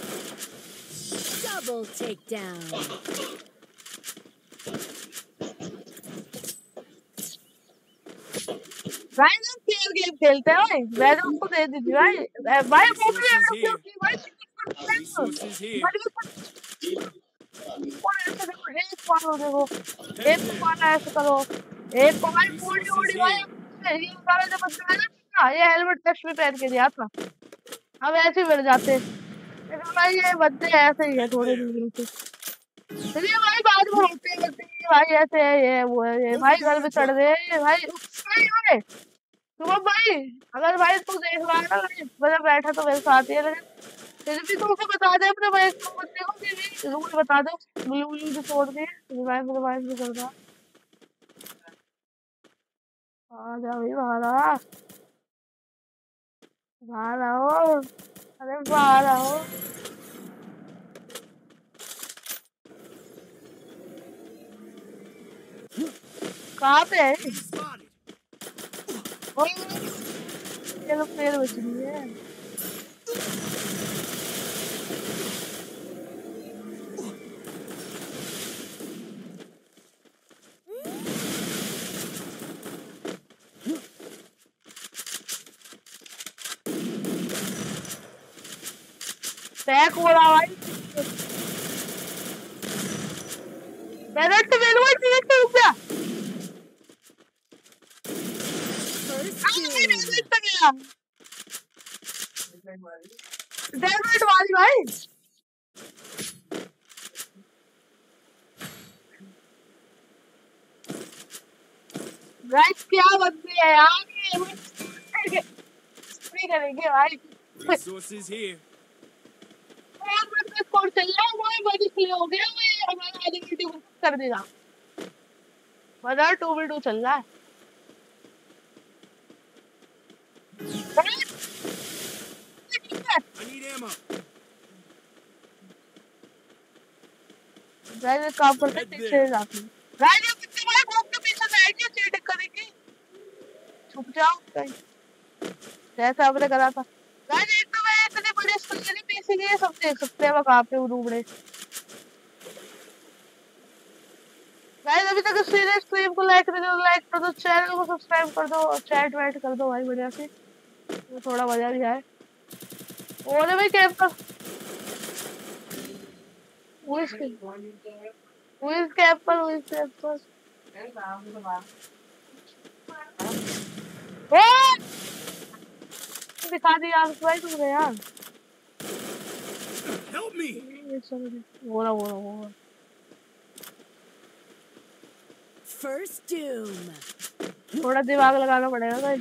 Double takedown. भाई ना फेयर गेम खेलते हैं भाई। मैंने उसको दे दी थी भाई। भाई वो भी एरोप्लेन की भाई एक मारो देखो। एक को मारना ऐसे करो। एक को भाई पूरी उड़ी भाई ये सारे जो बच्चे हैं ना ये हेलमेट टेस्ट भी पहन के दिया था हम ऐसे ही बढ़ जाते। लेकिन भाई, ये बच्चे ऐसे ही है, थोड़े दिन से चलिए भाई, बाद में होते हैं भाई, ऐसे है, ये वो भाई, घर में चढ़ ये भाई भाई भाई सुबह भाई, अगर भाई तू देख रहा है ना मतलब बैठा तो मेरे साथ ही है फिर भी तू उसे बता दे अपने भाई को बच्चे को कि रूल बता दे। ब्लू ब्लू जो छोड़ दे रिवाइव रिवाइव भी कर रहा आ जा भाई, बाहर आ बाहर आओ। अरे बाहर आओ। कहाँ पे है? चलो पेड़ बच रही है। टैग हो रहा भाई डायरेक्ट वेलवेट डायरेक्ट रुक गया डेविड वाली भाई गाइस क्या बंदे हैं आगे नहीं करेंगे भाई Resources here. और चल रहा है वो बड़ी क्लियर हो गया वो हमारा आधी वीडियो कर देगा। मदर टू वी टू चल रहा है. गाइस काम करते Head पीछे जाते हैं। गाइस ये बच्चे भाई घूम के पीछे जाएँगे चीटिंग करेंगे। छुप जाओ कहीं जैसा आपने करा था गाइस एक तो मैं इतने बड़े पीसी के सब देख सकते हैं कहाँ पे रूबड़े गाइस अभी तक इस सीरीज़ स्ट्रीम को लाइक नहीं करो लाइक कर दो चैनल को सब्सक्राइब कर दो और चैट वैट कर दो भाई, बढ़िया से तो थोड़ा मज़ा भी आए और भाई कैप का Who is Who is Capper? Who is Capper? ए! दिखा दी यार भाई, तुमने यार Help me. ये चलो जी। वो रहा वो रहा वो रहा First doom. थोड़ा दिमाग लगाना पड़ेगा भाई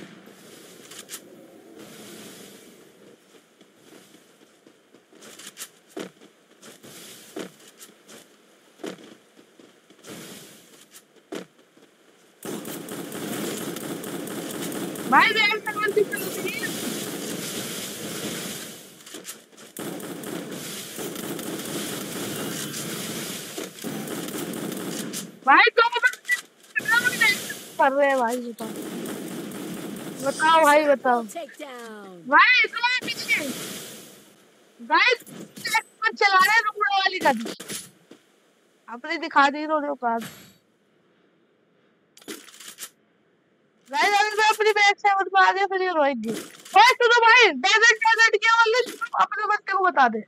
भाई मैं कर रहे हैं भाई, बताओ। बताओ भाई बताओ। भाई तुम्हारे पीछे। भाई मत चला रहे रुकने वाली का। आपने दिखा दी तो औकात भाई अभी मैं अपनी बैग से मत पा गया फिर ये रोएँगे। भाई, सुनो भाई डेजर्ट डेजर्ट क्या वाले अपने बच्चे को बता दे।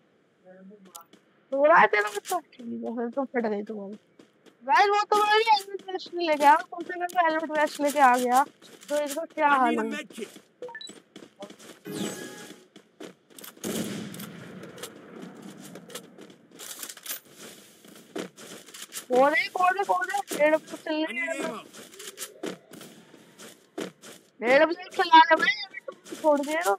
तो रहा है तेरा बच्चा? ठीक है, फिर तो फट गई तुम्हारी। गाइस वो तो मेरी हेलमेट वेस्ट लेके आ कम से कम हेलमेट वेस्ट लेके आ गया तो इसका क्या हाल है. कौन कौन कौन डेढ़ बजे चल I रही है ammo. डेढ़ बजे चला रहे भाई छोड़ दिए तो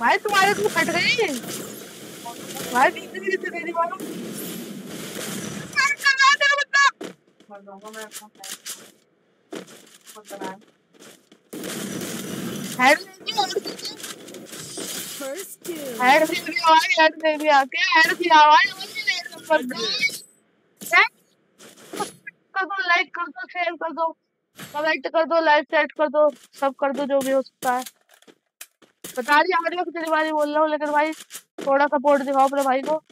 भाई तुम्हारे तो फट गई भाई कितने की कितने देने वाला हेड. हेड से भी आवाज़ हेड से भी आके। हेड की आवाज़ मुझे ले नंबर दो कर दो लाइक कर दो शेयर कर दो। कमेंट कर दो लाइक चैट कर दो सब कर दो जो भी हो सकता है। बता रही हमारी वक्त तेरी बारी बोल रहा हूँ, लेकिन भाई थोड़ा सपोर्ट दिखाओ अपने भाई को।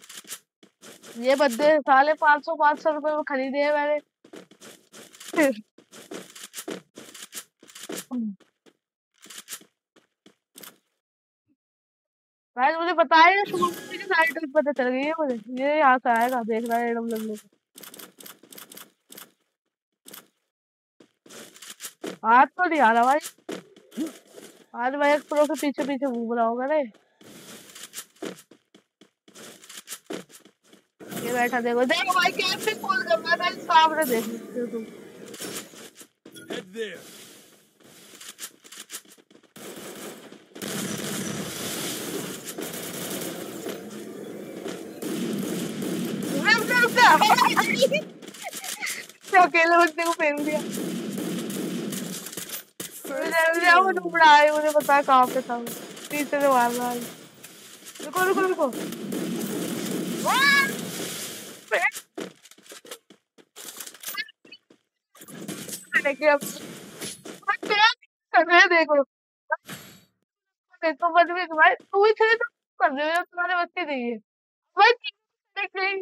ये बंदे साले पाँच सौ पाँच सौ रुपए में खरीदे हैं मैंने। भाई, मुझे पता है शुरू में की साइड ट्रिक पता चल गई है मुझे। ये यहाँ से आएगा, देख रहा है एडम लगने को। हाथ तो नहीं आ रहा भाई। आज एक प्रो के पीछे पीछे घूम रहा होगा रे ये बैठा देखो। देखो भाई कैसे कॉल कर रहा है भाई सामने देख सकते हो तुम। Head there. रुक अकेले बच्चे को फेंक दिया। वो ढूंढ रहा है मुझे पता है कहाँ पे था। पीछे से मार रहा है रुको रुको रुको हैं देखो देखो बन में भाई तू ही थे तो कर रहे हो तुम्हारे बच्चे है भाई देख रही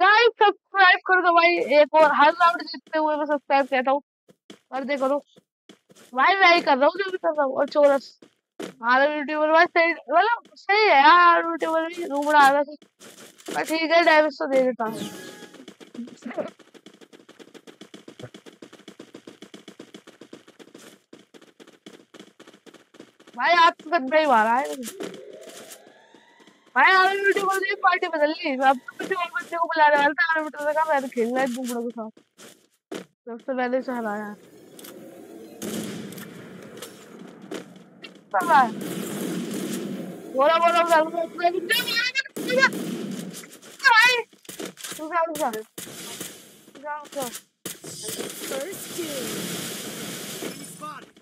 गाइस सब्सक्राइब कर दो भाई एक और हर राउंड जीतते हुए मैं सब्सक्राइब कहता हूँ कर दे करो भाई, मैं ही कर रहा हूँ जो भी कर रहा हूँ और चोरस हमारा यूट्यूबर, भाई, सही मतलब सही है यार, यूट्यूबर भी रूम बना रहा है। पर ठीक है डैमेज तो दे देता है। भाई आज तो गंदा ही मारा है। भाई हमारे यूट्यूबर ने पार्टी बदल ली। अब तो किसी और बच्चे को बुलाने वाला था हमारे यूट्यूबर ने कहा मैंने खेलना है दूसरों के साथ सबसे पहले से हराया। कर रहा है बोला बोला बोला भाई रुका First doom. Enemy spotted.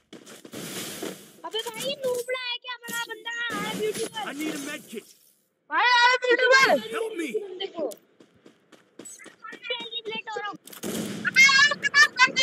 अबे भाई ये नूबड़ा है क्या बड़ा बंदा है YouTuber I need a med kit. भाई हमारे यूट्यूबर Help me. देखो लेट हो रहा हूँ अबे यार उसके पास करते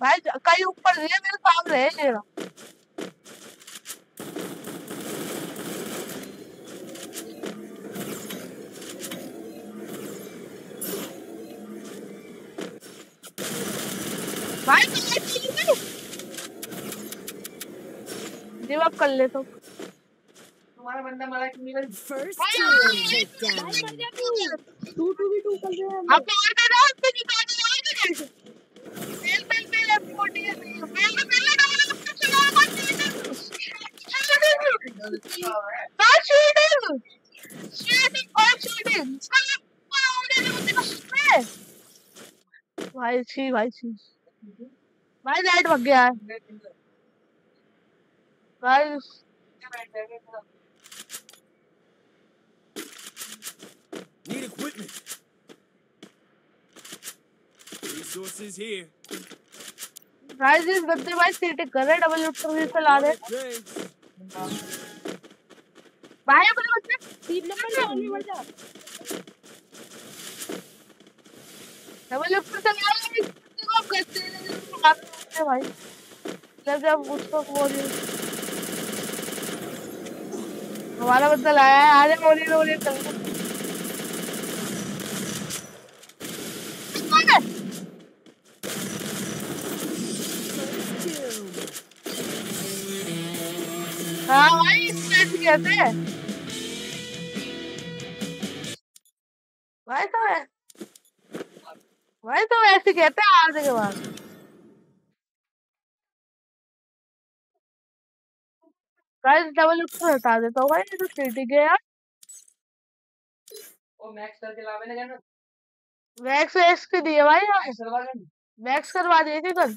भाई कहीं ऊपर नहीं है मेरे सामने है ये रहा। भाई गिव अप कर ले तो तुम्हारा बंदा मारा कि मेरा. मर तू टू टू भी टू कर रहे हैं अब तो और देना उसको जिता दो भाई छी भाई छी भाई लाइट भग गया है भाई Need equipment. Resources here. भाई जिस बंदे भाई सीटें कर रहे डबल लुट से चला रहे Thanks. भाई, अपने बच्चे तीन नंबर पे बढ़ जा डबल लुट से चला रहे को करते हैं भाई। जब जब उसको बोल हमारा बंदा लाया है आजा बोली बोली चल कहते हैं? भाई तो ऐ- भाई तो ऐसे कहते हैं आने के बाद। गाइस डबल लुक को हटा देता हूँ। भाई ये तो सीटिंग है यार मैक्स वैक्स के दिए भाई। मैक्स करवा दिए थे कल।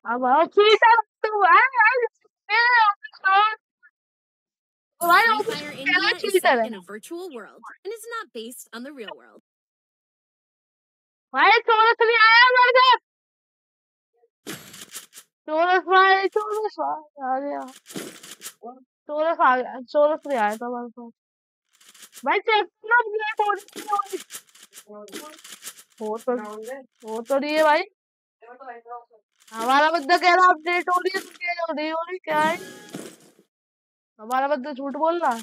आओ ना अब आओ चीटर तुम आए आए मेरे ऑफिस का भाई Free ऑफिस Fire पहला India is चीटर set है in a virtual world and is not based on the real world. भाई चोरस नहीं आया हमारे घर चोरस भाई चोरस भाई आ गया चोरस आ गया चोरस नहीं आया था हमारे पास भाई चेक करो ब्लैक हो हो तो हो तो रही है भाई हमारा बंदा कह रहा अपडेट हो रही है तो क्या हो रही हो रही, क्या है? हमारा बंदा झूठ बोल रहा?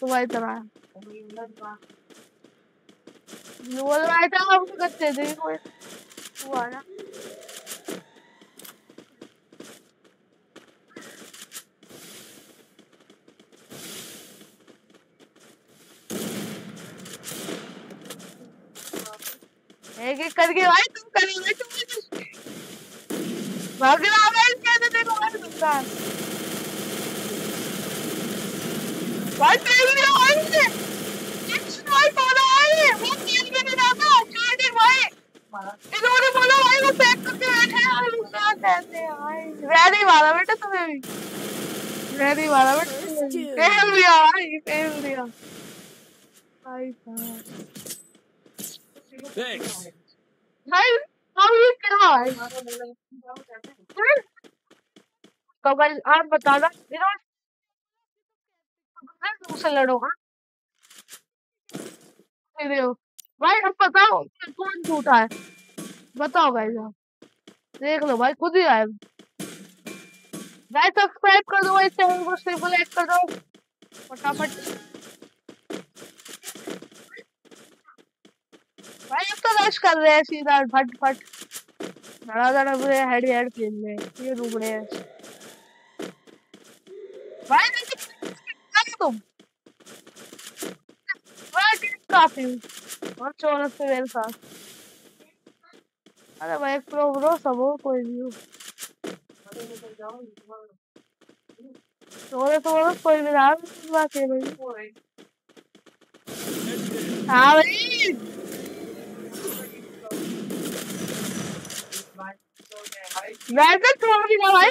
तो भाई तरह बोल रहा था, हम करते थे कोई हुआ ना? एक एक करके भाई तुम करोगे तुम भाग रहा है कैसे देखो? भाई नुकसान भाई तेल भी भाई ने भाई बोला भाई वो भी नहीं आता चार्जर भाई। इन्होंने बोला भाई वो पैक करके बैठे हैं। और नुकसान कहते हैं भाई? मारा बेटा तुम्हें भी। वैसे मारा बेटा। तेल दिया भाई तेल दिया। भाई साहब। Thanks. भाई ये क्या है तो गाइस आप बताना इन्होंने दूसरे लड़ो हाँ? वीडियो भाई, अब बताओ, कौन झूठा है? बताओ गाइस देख लो भाई, खुद ही आए। गाइस सब्सक्राइब कर दो इस चैनल को सिर्फ़ लाइक कर दो। फटाफट। भाई अब तो रश कर रहे हैं सीधा फट फट धड़ा धड़ा बुरे हेड हेड खेल रहे हैं, ये डूब रहे हैं। भाई देखो क्या तुम? भाई ठीक काफ़ी और चौरस से मेरे साथ। अरे भाई प्रो ब्रो सब हो, कोई भी हो। चौरस वोरस कोई भी रहा बात है भाई। हाँ भाई। मैं तो छोड़ दिया भाई.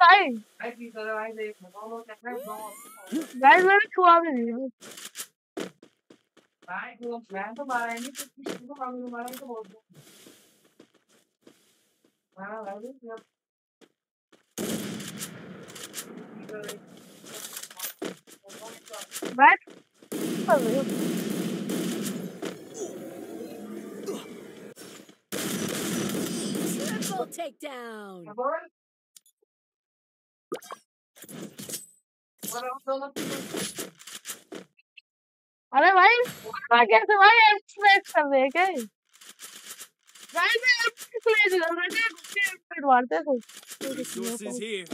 भाई गाइस मैंने छुआ भी नहीं है। बैठ कर रही हो Triple takedown. अरे भाई कैसे भाई एक्सप्रेस कर क्या ये? भाई मैं एक्सप्रेस कर रहा था गुस्से एक्सप्रेस मारते थे Resources here.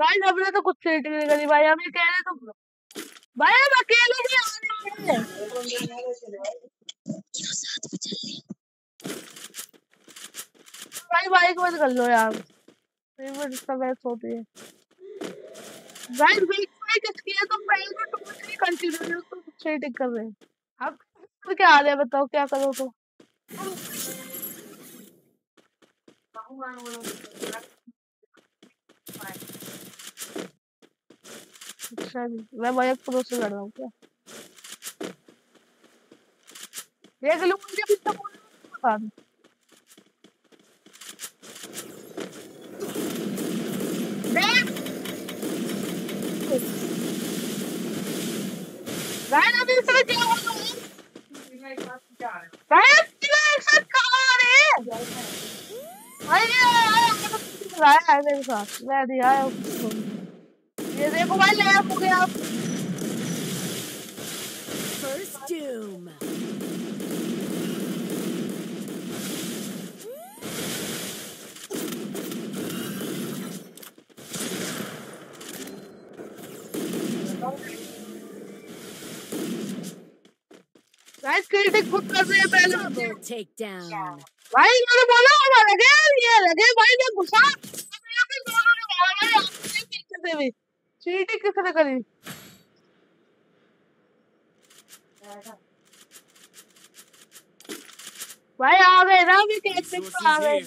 भाई हमने तो कुछ सेटिंग नहीं करी भाई हम ये कह रहे तो भाई हम अकेले ही आने वाले भाई बाइक बंद कर लो यार। फिर वो इसका बैस होती है। भाई बाइक बाइक इसकी है तो पहले तो तुम नहीं कंटिन्यू तो सेटिंग कर रहे हैं। अब तो क्या हाल है, बताओ क्या करो तो अच्छा मैं बाइक प्रो से लड़ रहा हूँ क्या देख लो मुझे भी तो बता दो देख भाई अभी इसमें क्या होगा भाई अब तेरा एक साथ कहाँ आ रहे हैं भाई ये आया आया है मेरे साथ मैं दिया है उसको ये देखो भाई लैप हो गया First doom. गाइस क्रिटिक खुद कर रहे हैं पहले Double takedown. भाई इन्होंने बोला हमारा लगे ये लगे भाई मैं यहाँ पे दोनों ने मारा भाई आपने पीछे से भी चीटिंग किसने करी भाई आ गए ना अभी कैसे Resources आ गए।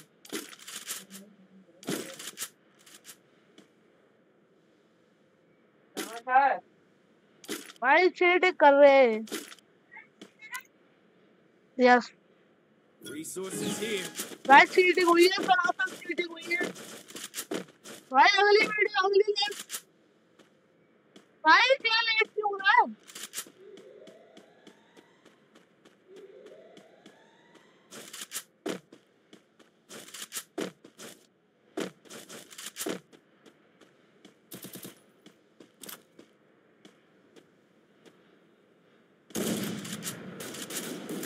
भाई चीटिंग कर रहे हैं। यस. भाई चीटिंग हुई है सनातन चीटिंग हुई है। भाई अगली वीडियो अगली लेट भाई क्या लेट क्यों रहा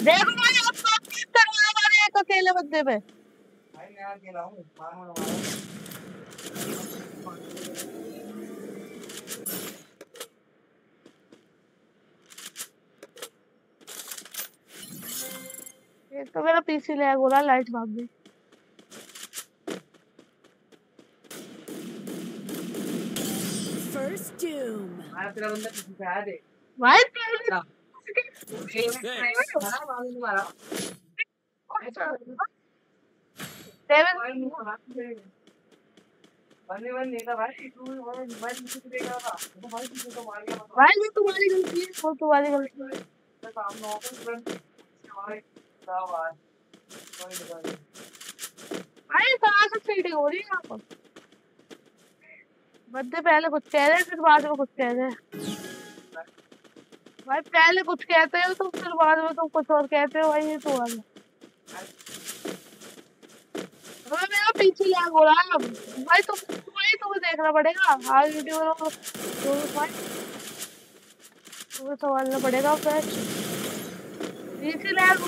देखो भाई, आप सब किस करवा वाले एक अकेले बंदे पे। भाई, मैं अकेला हूँ मान मान तो मेरा पीसी लैग हो रहा है लाइट भाग गई। First doom. हमारा तेरा बंदा किसी पे आया देख। भाई तेरे? मारा मारो तेरे बंदे बंदे का भाई तू वो मैं किसी को देख था। तो भाई गया वो तुम्हारी गलती है वो तुम्हारी गलती है। मैं रही बंदे पहले कुछ कह रहे फिर बाद में कुछ कह रहे भाई, पहले कुछ कहते हो तुम फिर बाद में तुम कुछ और कहते हो, भाई, ये तो वाला पीछे लैग हो रहा है। भाई, तुम, भाई, तुम्हें देखना पड़ेगा। हाँ वीडियो तो भाई तुम्हें संभालना पड़ेगा फिर पीछे लैग हो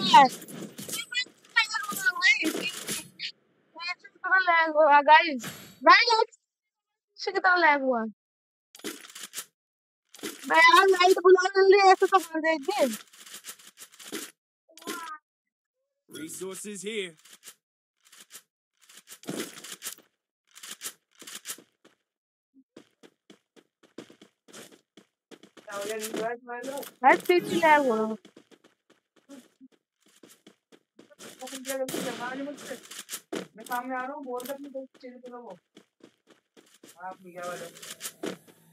लैग हुआ गाइस गाइस कितना लैग हुआ मैं यार लाइट बुला जल्दी ऐसे तो कर देंगे Resources here. क्या हो गया रिवर्स मार लो भाई पीछे लैग हो रहा है वो कुछ जगह से जमा नहीं मुझसे मैं सामने आ रहा हूँ बोल अपनी दोस्त चीज़ करो वो आप भी क्या वाले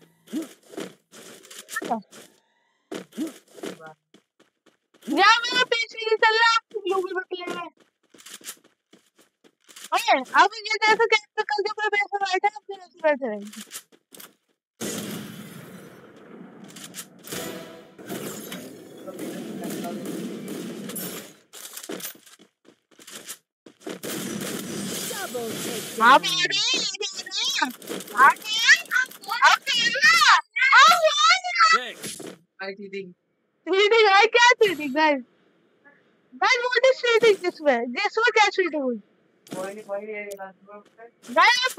यार मेरा पीछे नहीं चल रहा आप लोग भी बकले हैं? ओए अब ये जैसे कैसे करके पूरे पैसे बैठे हैं फिर ऐसे बैठे रहेंगे Double आप takedown. आ रहे हैं आ रहे हैं आप खेलना आप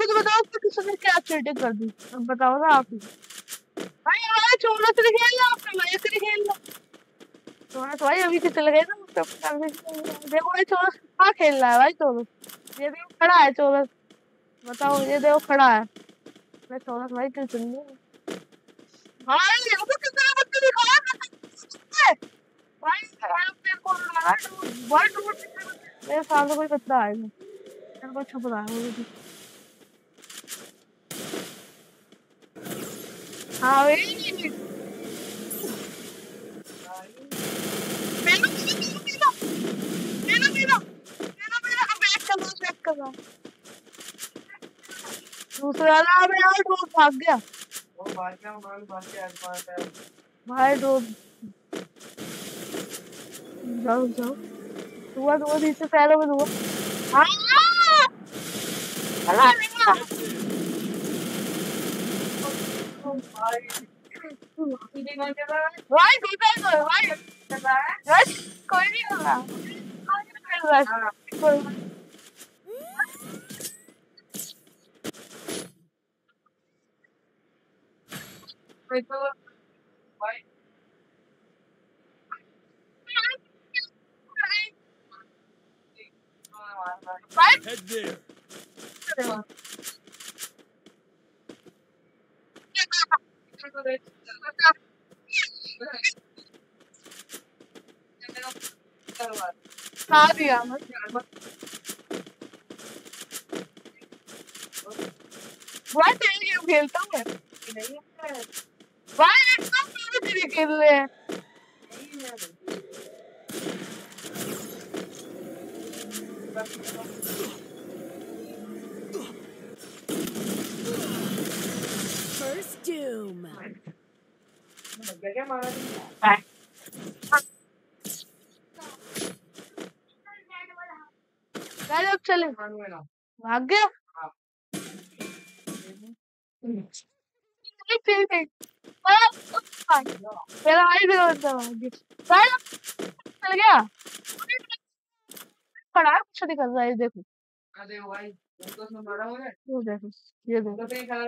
खुद बताओ ना आप भाई हमारा चोला से खेलना आपका भाई से खेलना चोला तो भाई अभी से चल गए ना, तब देखो भाई चोला कहाँ खेल रहा है भाई चोला ये देखो खड़ा है चोला बताओ, ये देखो खड़ा है। मैं चोला भाई क्यों रहा हाँ ये तो कितना बच्चे दिखा है भाई मेरे को लगा वर्ल्ड टूर मेरे सामने कोई बंदा आएगा मेरे को छुप रहा है, वो हाँ वही मेरा मेरा मेरा मेरा मेरा अब बैक कर। कर दो दूसरा वाला अब यार वो भाग गया। वो क्या मान बात क्या आज बात है। भाई ड्रोन जाओ जाओ। दुआ दुआ नीचे पैरों में दुआ हाँ अल्लाह भाई। चीटिंग कर रहा भाई भाई भाई कोई नहीं रहा कोई नहीं कर refrigerator. What? Right? Head there. Yeah. बहुत खेलता हूँ भाई एकदम मेरे तेरी खेल रहे हैं First doom. क्या अब चले। है भाग गया? हाँ, मेरा भाई भी होता गया गाड़ी चल गया खड़ा है कुछ नहीं कर रहा है देखो अरे भाई तो उसने मारा मुझे ये देखो ये देखो तो कहीं खड़ा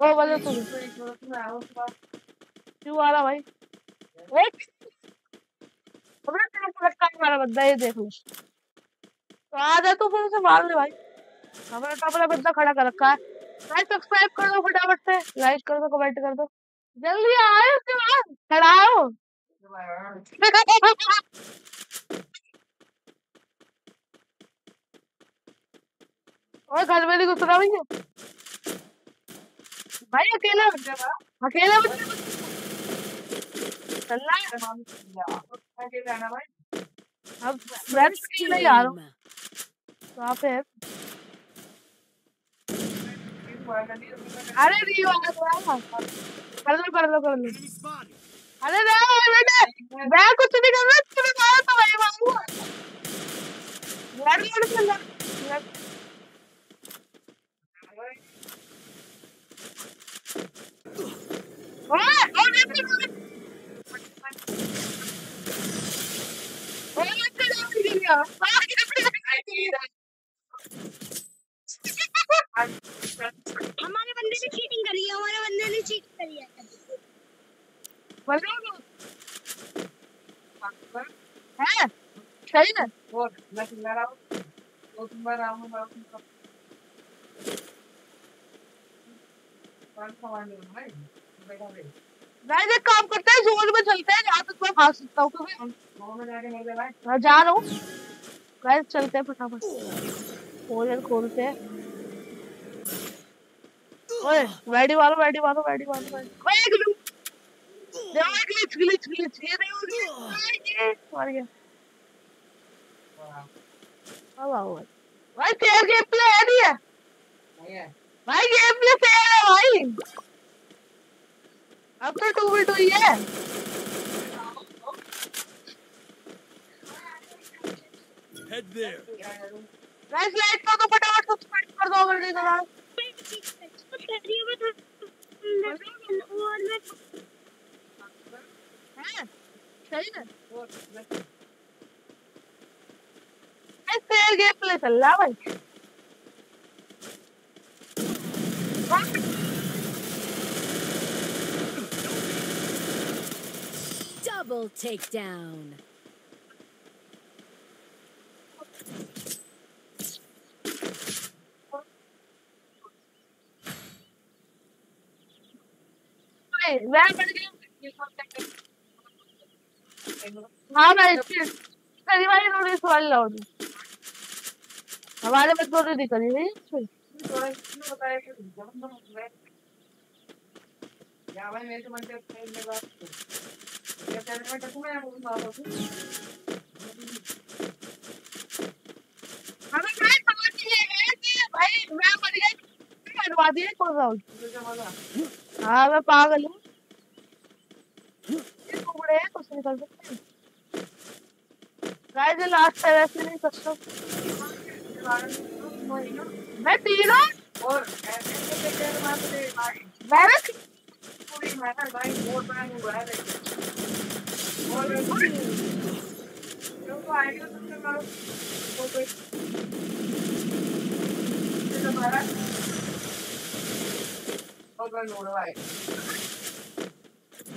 ओ वाले तो तो एक बाद क्यों आ रहा भाई एक हमने तेरे को लटका मारा बंदा ये देख तो आ जा तो फिर उसे मार ले भाई हमारा तो अपना बंदा खड़ा कर रखा है। लाइक सब्सक्राइब कर दो फटाफट से। लाइक कर दो कमेंट कर दो। जल्दी आओ उसके बाद भाई और घर में नहीं घुस रहा भैया भाई अकेला अकेला बच्चा चलना है। अब तो नहीं आ रहा हूँ कहाँ पे है ये हुआ कर दिया तुमने अरे आ रहा कर लो कर लो कर लो. अरे नहीं बेटे, मैं कुछ नहीं कर रहा तूने मारा तो भाई मारूँगा। लड़ लड़ के लड़ लड़। ओए ओए, बेटे ओए बेटे। बोलो है सही वो मैं एक काम करते हैं जोन में चलते हैं जहाँ तक मैं भाग सकता हूँ क्योंकि में जा रहा हूँ गाइस चलते हैं फटाफट। खोल खोलते हैं ओए वैडी मारो वैडी मारो वैडी मारो वैडी देखो ग्लिच ग्लिच ग्लिच ये देखो ग्लिच ये मार गया अब आओ भाई तेरे गेम प्ले है नहीं है नहीं है भाई गेम प्ले फेयर है भाई अब तो टू वी टू ही है Head there. गाइस लाइक कर दो फटाफट सब्सक्राइब कर दो अगर नहीं करा और Ha, China. Este es el gameplay del. Double takedown. Wait, where are you going? हाँ भाई करी भाई इन्होंने सवाल लाओ हमारे बच्चों ने नहीं करी नहीं या भाई मेरे से मन करता मैं बात करूँ या तेरे में टकू मैं बोल रहा हूँ हमें भाई समझ ये है? कि भाई मैं बढ़ गया करवा दिया कौन सा? क्या हाँ मैं पागल हूँ। ये टुकड़े हैं कुछ नहीं कर सकते हैं गाइस ये लास्ट है वैसे नहीं सकता मैं तीनों और मैंने पूरी मेहनत भाई वोट बैंक हुआ है और तो आएगा तुमसे मारो तो कोई ये और कोई नोड़ भाई और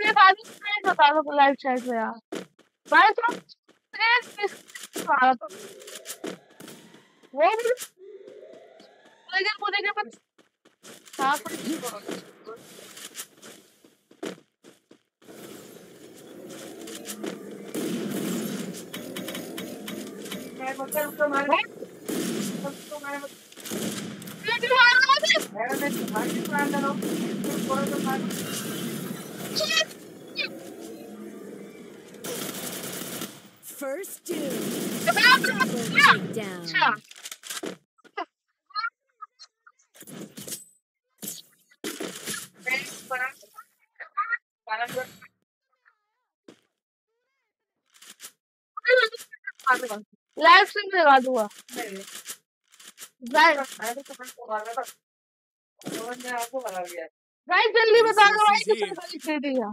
पीछे गेम में खा दूँ मैं बता दो लाइव चैट में यार मैं तो मारा तो वो भी लेकिन मुझे वो देखने पर साफ़ मैं बोलता हूँ उसको मारो उसको मारो मारा मैं मैं तुम्हारी प्लान करो थोड़ा सा मारो First doom. Double कर लाइव स्ट्रीम लगा दूँगा गाइस जल्दी बता दो भाई गाली खेल दिया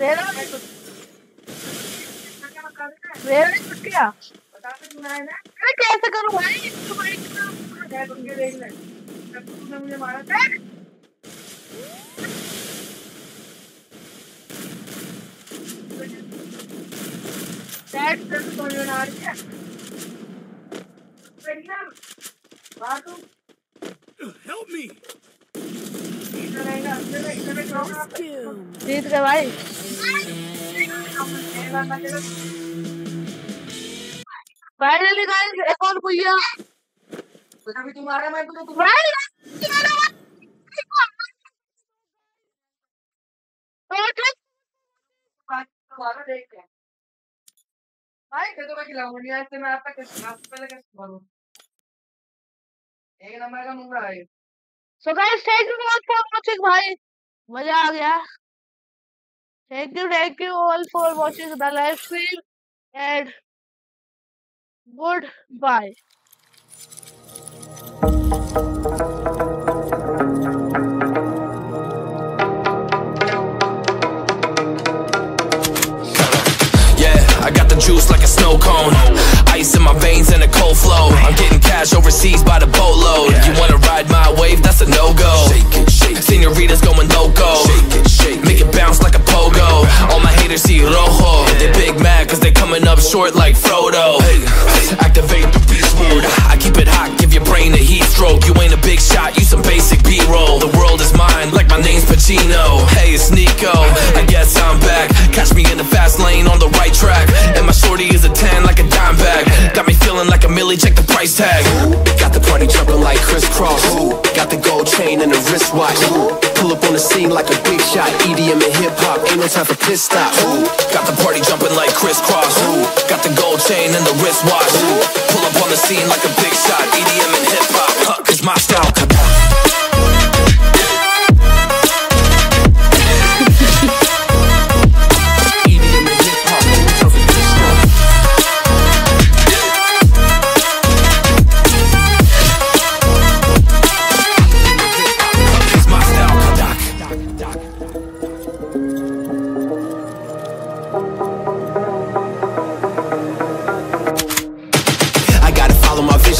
तेरा मेरा कुछ किया अरे कैसे करूँ भाई तुम्हारी मुझे मारा था डैड समझ में आ रही है बढ़िया बात Help me. इधर रहेगा इधर इधर First doom. जीत गए भाई फाइनली गाइस एक और भैया अभी तुम्हारा मैं तो तुम्हारा भाई कहते मैं खिलाऊँगा आज से मैं आपका पहले कैसे एक नंबर का मुंगरा है। So guys thank you all for watching भाई मज़ा आ गया। Thank you thank you all for watching the live stream and goodbye Yeah, I got the juice like a snow cone. Ice in my veins and a cold flow. I'm getting cash overseas by the boatload. You wanna ride my wave? That's a no go. Senoritas going loco. Make it bounce like a pogo. All my haters see rojo. They big mad cause they coming up short like Frodo. Activate the beast mode. I keep it hot, give your brain a heat stroke. You ain't a big shot, you some basic B roll. The world is mine, like my name's Pacino. Hey, it's Nico. I guess I'm back. Catch me in the fast lane on the right track. And my shorty is a 10 like a dime bag. Got me feeling like a millie, check the price tag. Got the party jumping like crisscross. Got the gold chain and the wristwatch. Pull up on the scene like a big shot. EDM and hip hop, ain't no time for pit stops. Got the party jumping like crisscross. Ooh. Got the gold chain and the wristwatch. Ooh. Pull up on the scene like a big shot. EDM and hip hop. Huh, Cause my style.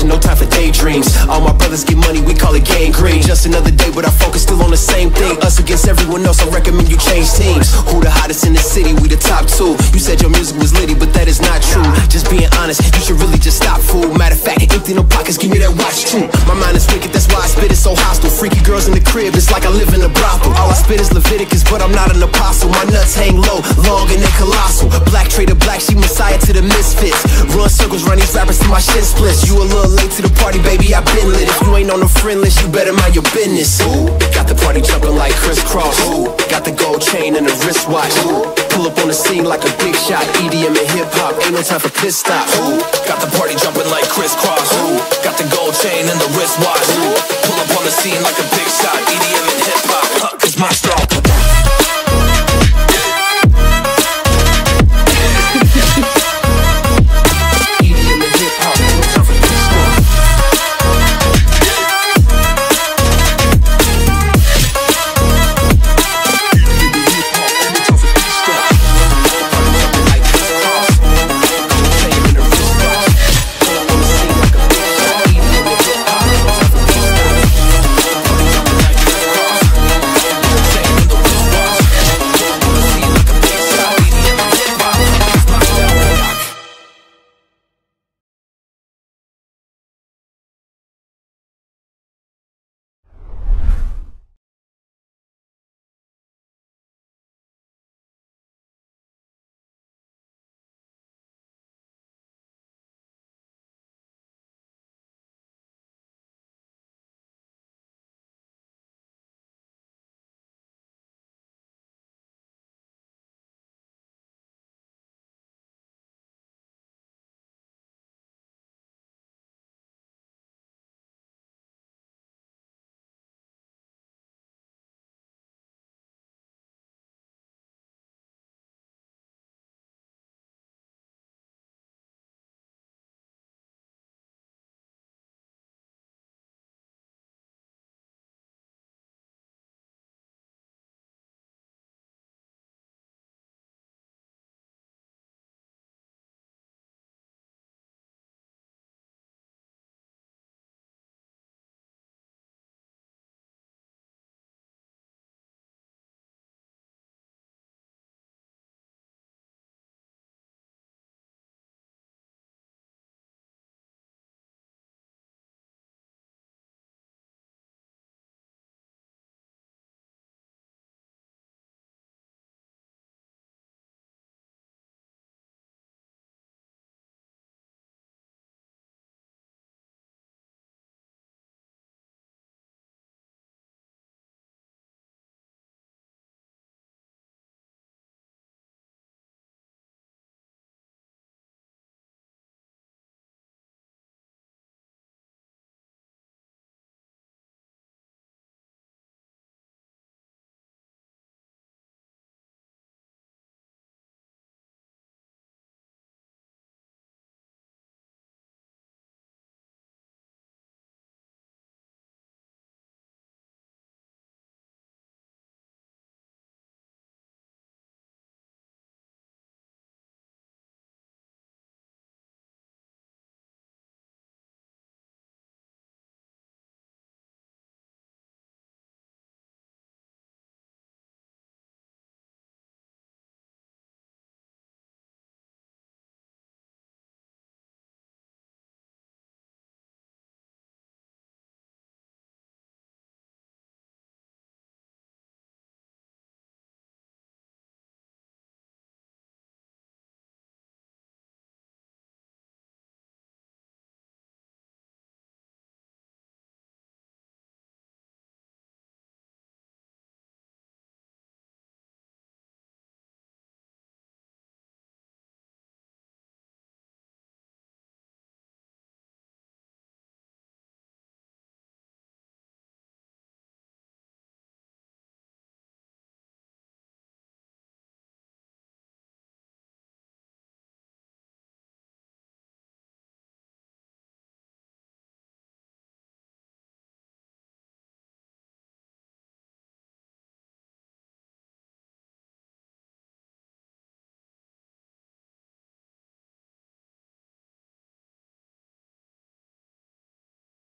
No time for daydreams. All my brothers get money, we call it gang green. Just another day, but our focus still on the same thing. Us against everyone else, I recommend you change teams. Who the hottest in the city? We the top two. You said your music was litty, but that is not true. Just being honest, you should really just stop, fool. Matter of fact, empty no pockets, give me that watch too. My mind is wicked, that's why I spit it so hostile. Freaky girls in the crib, it's like I live in a brothel. All I spit is Leviticus, but I'm not an apostle. My nuts hang low, long and they colossal. Black trader, black, she messiah to the misfits. Run circles, run these rappers till my shit splits. You a little late to the party, baby, I been lit. If you ain't on the friend list, you better mind your business. Ooh. Got the party jumping like crisscross. Ooh. Got the gold chain and the wristwatch. Ooh. Pull up on the scene like a big shot. EDM and hip hop, ain't no time for pit stop. Ooh, got the party jumping like crisscross. Ooh, got the gold chain and the wristwatch. Ooh, pull up on the scene like a big shot. EDM and hip hop, huh, my strong.